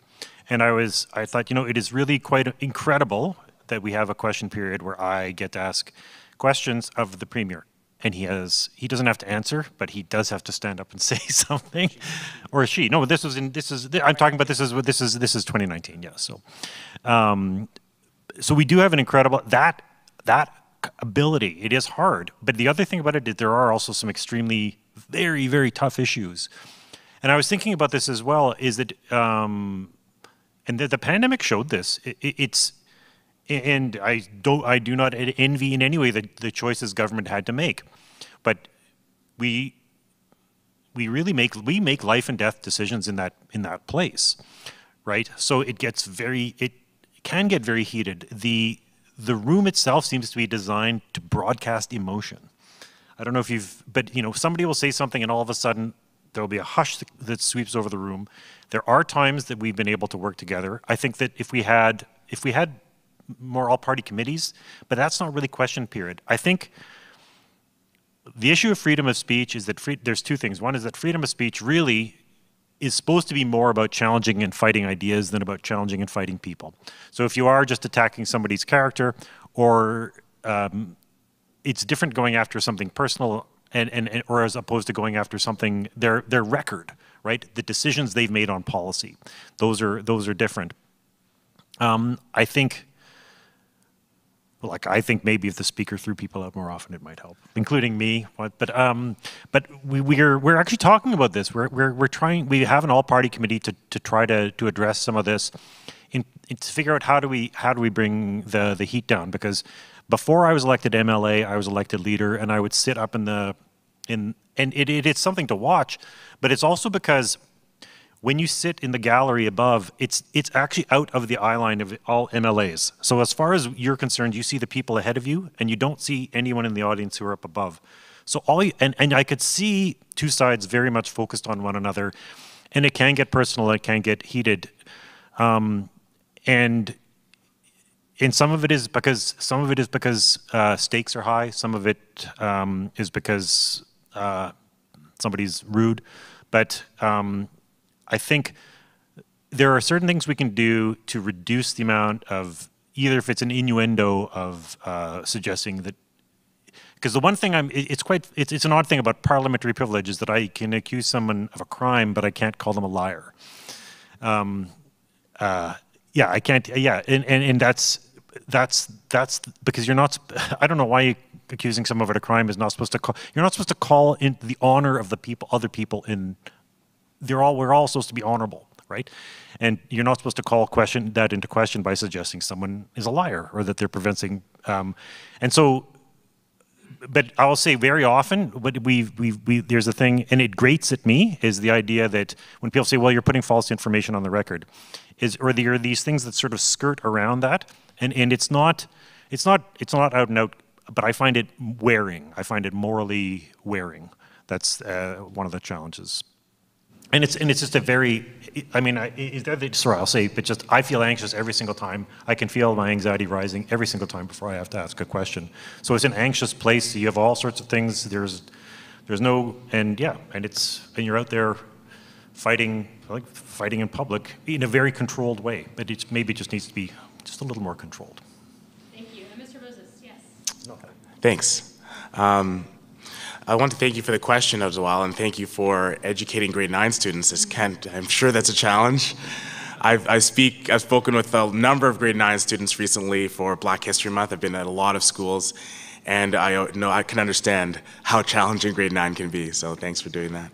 and I was I thought you know it is really quite incredible that we have a question period where I get to ask questions of the premier. And he has he doesn't have to answer but he does have to stand up and say something. Or she. No this was in this is i'm talking about this is this is this is 2019 yes so. Um, so we do have an incredible that that ability. It is hard. But the other thing about it is there are also some extremely, very, very tough issues. And I was thinking about this as well, is that, um, and the, the pandemic showed this. It, it's, and I don't, I do not envy in any way the, the choices government had to make. But we, we really make, we make life and death decisions in that, in that place, right? So it gets very, it can get very heated. The, the room itself seems to be designed to broadcast emotion. I don't know if you've, but you know, somebody will say something and all of a sudden there'll be a hush that sweeps over the room. There are times that we've been able to work together. I think that if we had, if we had more all-party committees, but that's not really question period. I think the issue of freedom of speech is that free, there's two things. One is that freedom of speech really is supposed to be more about challenging and fighting ideas than about challenging and fighting people. So if you are just attacking somebody's character, or um, it's different going after something personal, and, and, and, or as opposed to going after something their their record, right? The decisions they've made on policy, those are those are different. Um, I think like I think maybe if the speaker threw people out more often, it might help, including me. But but, um, but we we're we're actually talking about this. We're we're we're trying. We have an all-party committee to to try to to address some of this, in, in to figure out how do we how do we bring the the heat down because before I was elected MLA, I was elected leader, and I would sit up in the in and it, it it's something to watch, but it's also because when you sit in the gallery above, it's it's actually out of the eye line of all MLAs. So as far as you're concerned, you see the people ahead of you, and you don't see anyone in the audience who are up above. So all you, and and I could see two sides very much focused on one another, and it can get personal, it can get heated, um, and and some of it is because some of it is because uh, stakes are high. Some of it um, is because uh, somebody's rude, but um, I think there are certain things we can do to reduce the amount of either if it's an innuendo of uh, suggesting that because the one thing I'm it's quite it's, it's an odd thing about parliamentary privilege is that I can accuse someone of a crime but I can't call them a liar. Um, uh, yeah, I can't. Yeah, and, and and that's that's that's because you're not. I don't know why accusing someone of a crime is not supposed to call. You're not supposed to call in the honor of the people, other people in they're all we're all supposed to be honorable, right? And you're not supposed to call question that into question by suggesting someone is a liar or that they're preventing. Um, and so, but I'll say very often, what we we we there's a thing, and it grates at me, is the idea that when people say, "Well, you're putting false information on the record," is or there are these things that sort of skirt around that, and and it's not, it's not, it's not out and out, but I find it wearing. I find it morally wearing. That's uh, one of the challenges. And it's and it's just a very, I mean, I, is that, sorry, I'll say, but just I feel anxious every single time. I can feel my anxiety rising every single time before I have to ask a question. So it's an anxious place. You have all sorts of things. There's, there's no, and yeah, and it's and you're out there fighting, like fighting in public in a very controlled way. But it maybe just needs to be just a little more controlled. Thank you. And Mr. Moses, yes. Okay. Thanks. Um, I want to thank you for the question as well, and thank you for educating grade nine students. As Kent, I'm sure that's a challenge. I've, I speak, I've spoken with a number of grade nine students recently for Black History Month. I've been at a lot of schools, and I know I can understand how challenging grade nine can be. So thanks for doing that.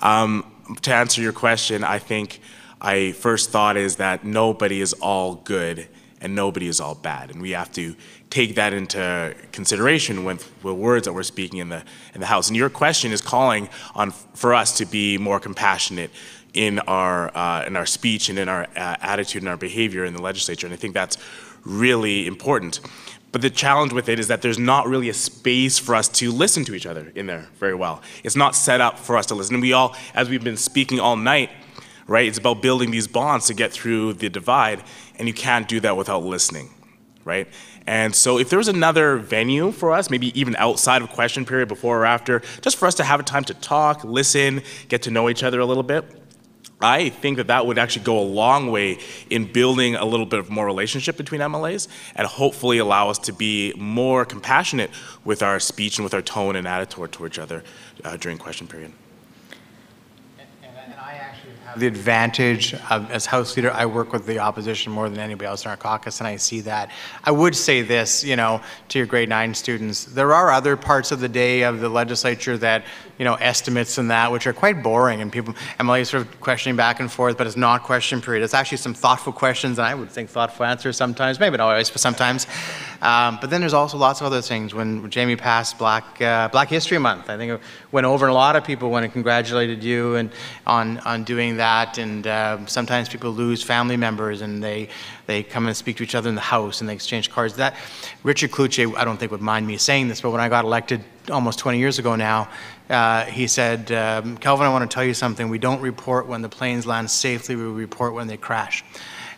Um, to answer your question, I think I first thought is that nobody is all good and nobody is all bad, and we have to take that into consideration with, with words that we're speaking in the in the House. And your question is calling on for us to be more compassionate in our uh, in our speech and in our uh, attitude and our behavior in the legislature. And I think that's really important. But the challenge with it is that there's not really a space for us to listen to each other in there very well. It's not set up for us to listen. And we all, as we've been speaking all night, right, it's about building these bonds to get through the divide, and you can't do that without listening, right? And so if there was another venue for us, maybe even outside of question period, before or after, just for us to have a time to talk, listen, get to know each other a little bit, I think that that would actually go a long way in building a little bit of more relationship between MLAs and hopefully allow us to be more compassionate with our speech and with our tone and attitude toward each other uh, during question period. The advantage of, as House Leader, I work with the opposition more than anybody else in our caucus, and I see that. I would say this, you know, to your grade nine students, there are other parts of the day of the legislature that, you know, estimates and that, which are quite boring, and people, MLA sort of questioning back and forth, but it's not question period. It's actually some thoughtful questions, and I would think thoughtful answers sometimes, maybe not always, but sometimes. Um, but then there's also lots of other things. When Jamie passed Black uh, Black History Month, I think it went over, and a lot of people went and congratulated you and on on doing that. And uh, sometimes people lose family members, and they they come and speak to each other in the house, and they exchange cards. That Richard Cloutier, I don't think would mind me saying this, but when I got elected almost 20 years ago now, uh, he said, um, Kelvin, I want to tell you something. We don't report when the planes land safely. We report when they crash.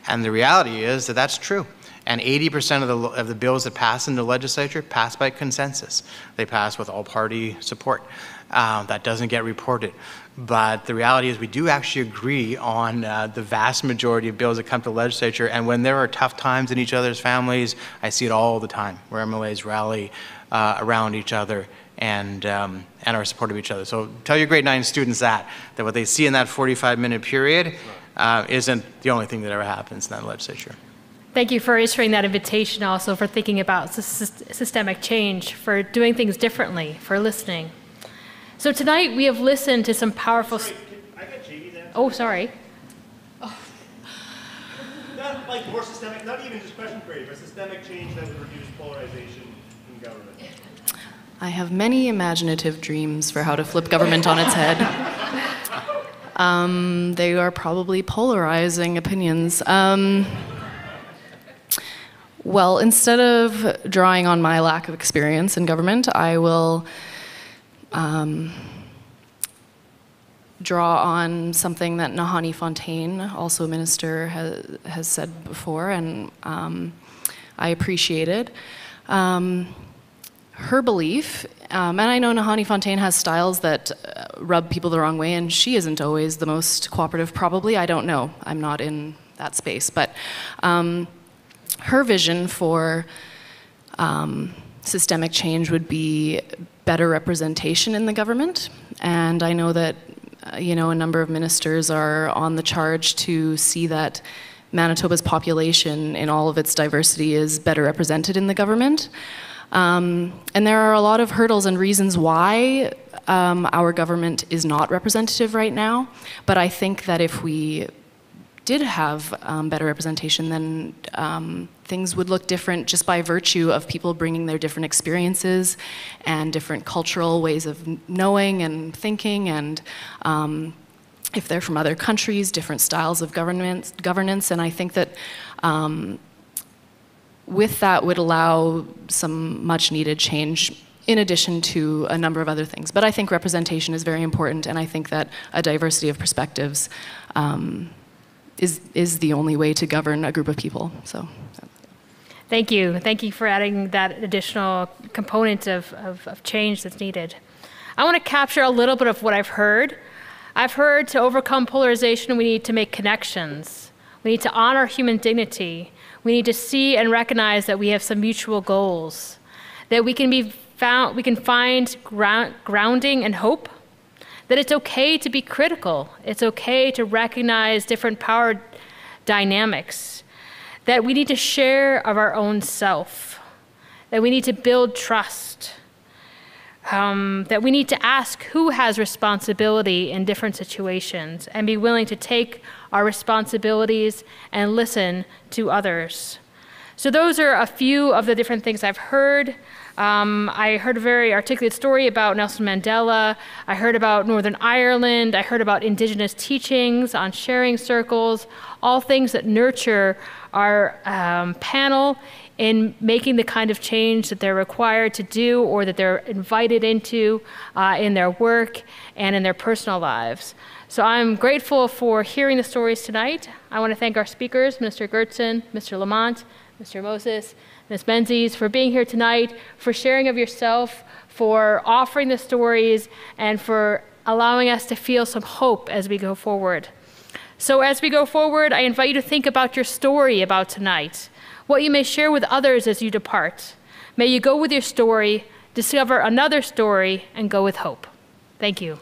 And the reality is that that's true. And 80% of the, of the bills that pass in the legislature pass by consensus. They pass with all party support. Um, that doesn't get reported. But the reality is, we do actually agree on uh, the vast majority of bills that come to the legislature. And when there are tough times in each other's families, I see it all the time where MLAs rally uh, around each other and, um, and are supportive of each other. So tell your grade nine students that, that what they see in that 45 minute period uh, isn't the only thing that ever happens in that legislature. Thank you for issuing that invitation, also for thinking about systemic change, for doing things differently, for listening. So tonight we have listened to some powerful. Sorry, oh, sorry. Oh. Not like more systemic, not even just question period, but systemic change that would reduce polarization in government. I have many imaginative dreams for how to flip government on its head. Um, they are probably polarizing opinions. Um, well, instead of drawing on my lack of experience in government, I will um, draw on something that Nahanni Fontaine, also a minister, has, has said before, and um, I appreciated. Um, her belief, um, and I know Nahanni Fontaine has styles that uh, rub people the wrong way, and she isn't always the most cooperative, probably. I don't know. I'm not in that space. But um, her vision for um, systemic change would be better representation in the government. And I know that, uh, you know, a number of ministers are on the charge to see that Manitoba's population in all of its diversity is better represented in the government. Um, and there are a lot of hurdles and reasons why um, our government is not representative right now. But I think that if we did have um, better representation, then um, things would look different just by virtue of people bringing their different experiences and different cultural ways of knowing and thinking and um, if they're from other countries, different styles of governance, governance and I think that um, with that would allow some much needed change in addition to a number of other things. But I think representation is very important, and I think that a diversity of perspectives um, is, is the only way to govern a group of people. So. Thank you. Thank you for adding that additional component of, of, of change that's needed. I want to capture a little bit of what I've heard. I've heard to overcome polarization, we need to make connections. We need to honor human dignity. We need to see and recognize that we have some mutual goals, that we can be found, we can find ground, grounding and hope that it's okay to be critical, it's okay to recognize different power dynamics, that we need to share of our own self, that we need to build trust, um, that we need to ask who has responsibility in different situations and be willing to take our responsibilities and listen to others. So, those are a few of the different things I've heard. Um, I heard a very articulate story about Nelson Mandela. I heard about Northern Ireland. I heard about indigenous teachings on sharing circles, all things that nurture our um, panel in making the kind of change that they're required to do or that they're invited into uh, in their work and in their personal lives. So I'm grateful for hearing the stories tonight. I want to thank our speakers, Minister Goertzen, Mr. Lamont, Mr. Moses, Ms. Menzies, for being here tonight, for sharing of yourself, for offering the stories, and for allowing us to feel some hope as we go forward. So, as we go forward, I invite you to think about your story about tonight, what you may share with others as you depart. May you go with your story, discover another story, and go with hope. Thank you.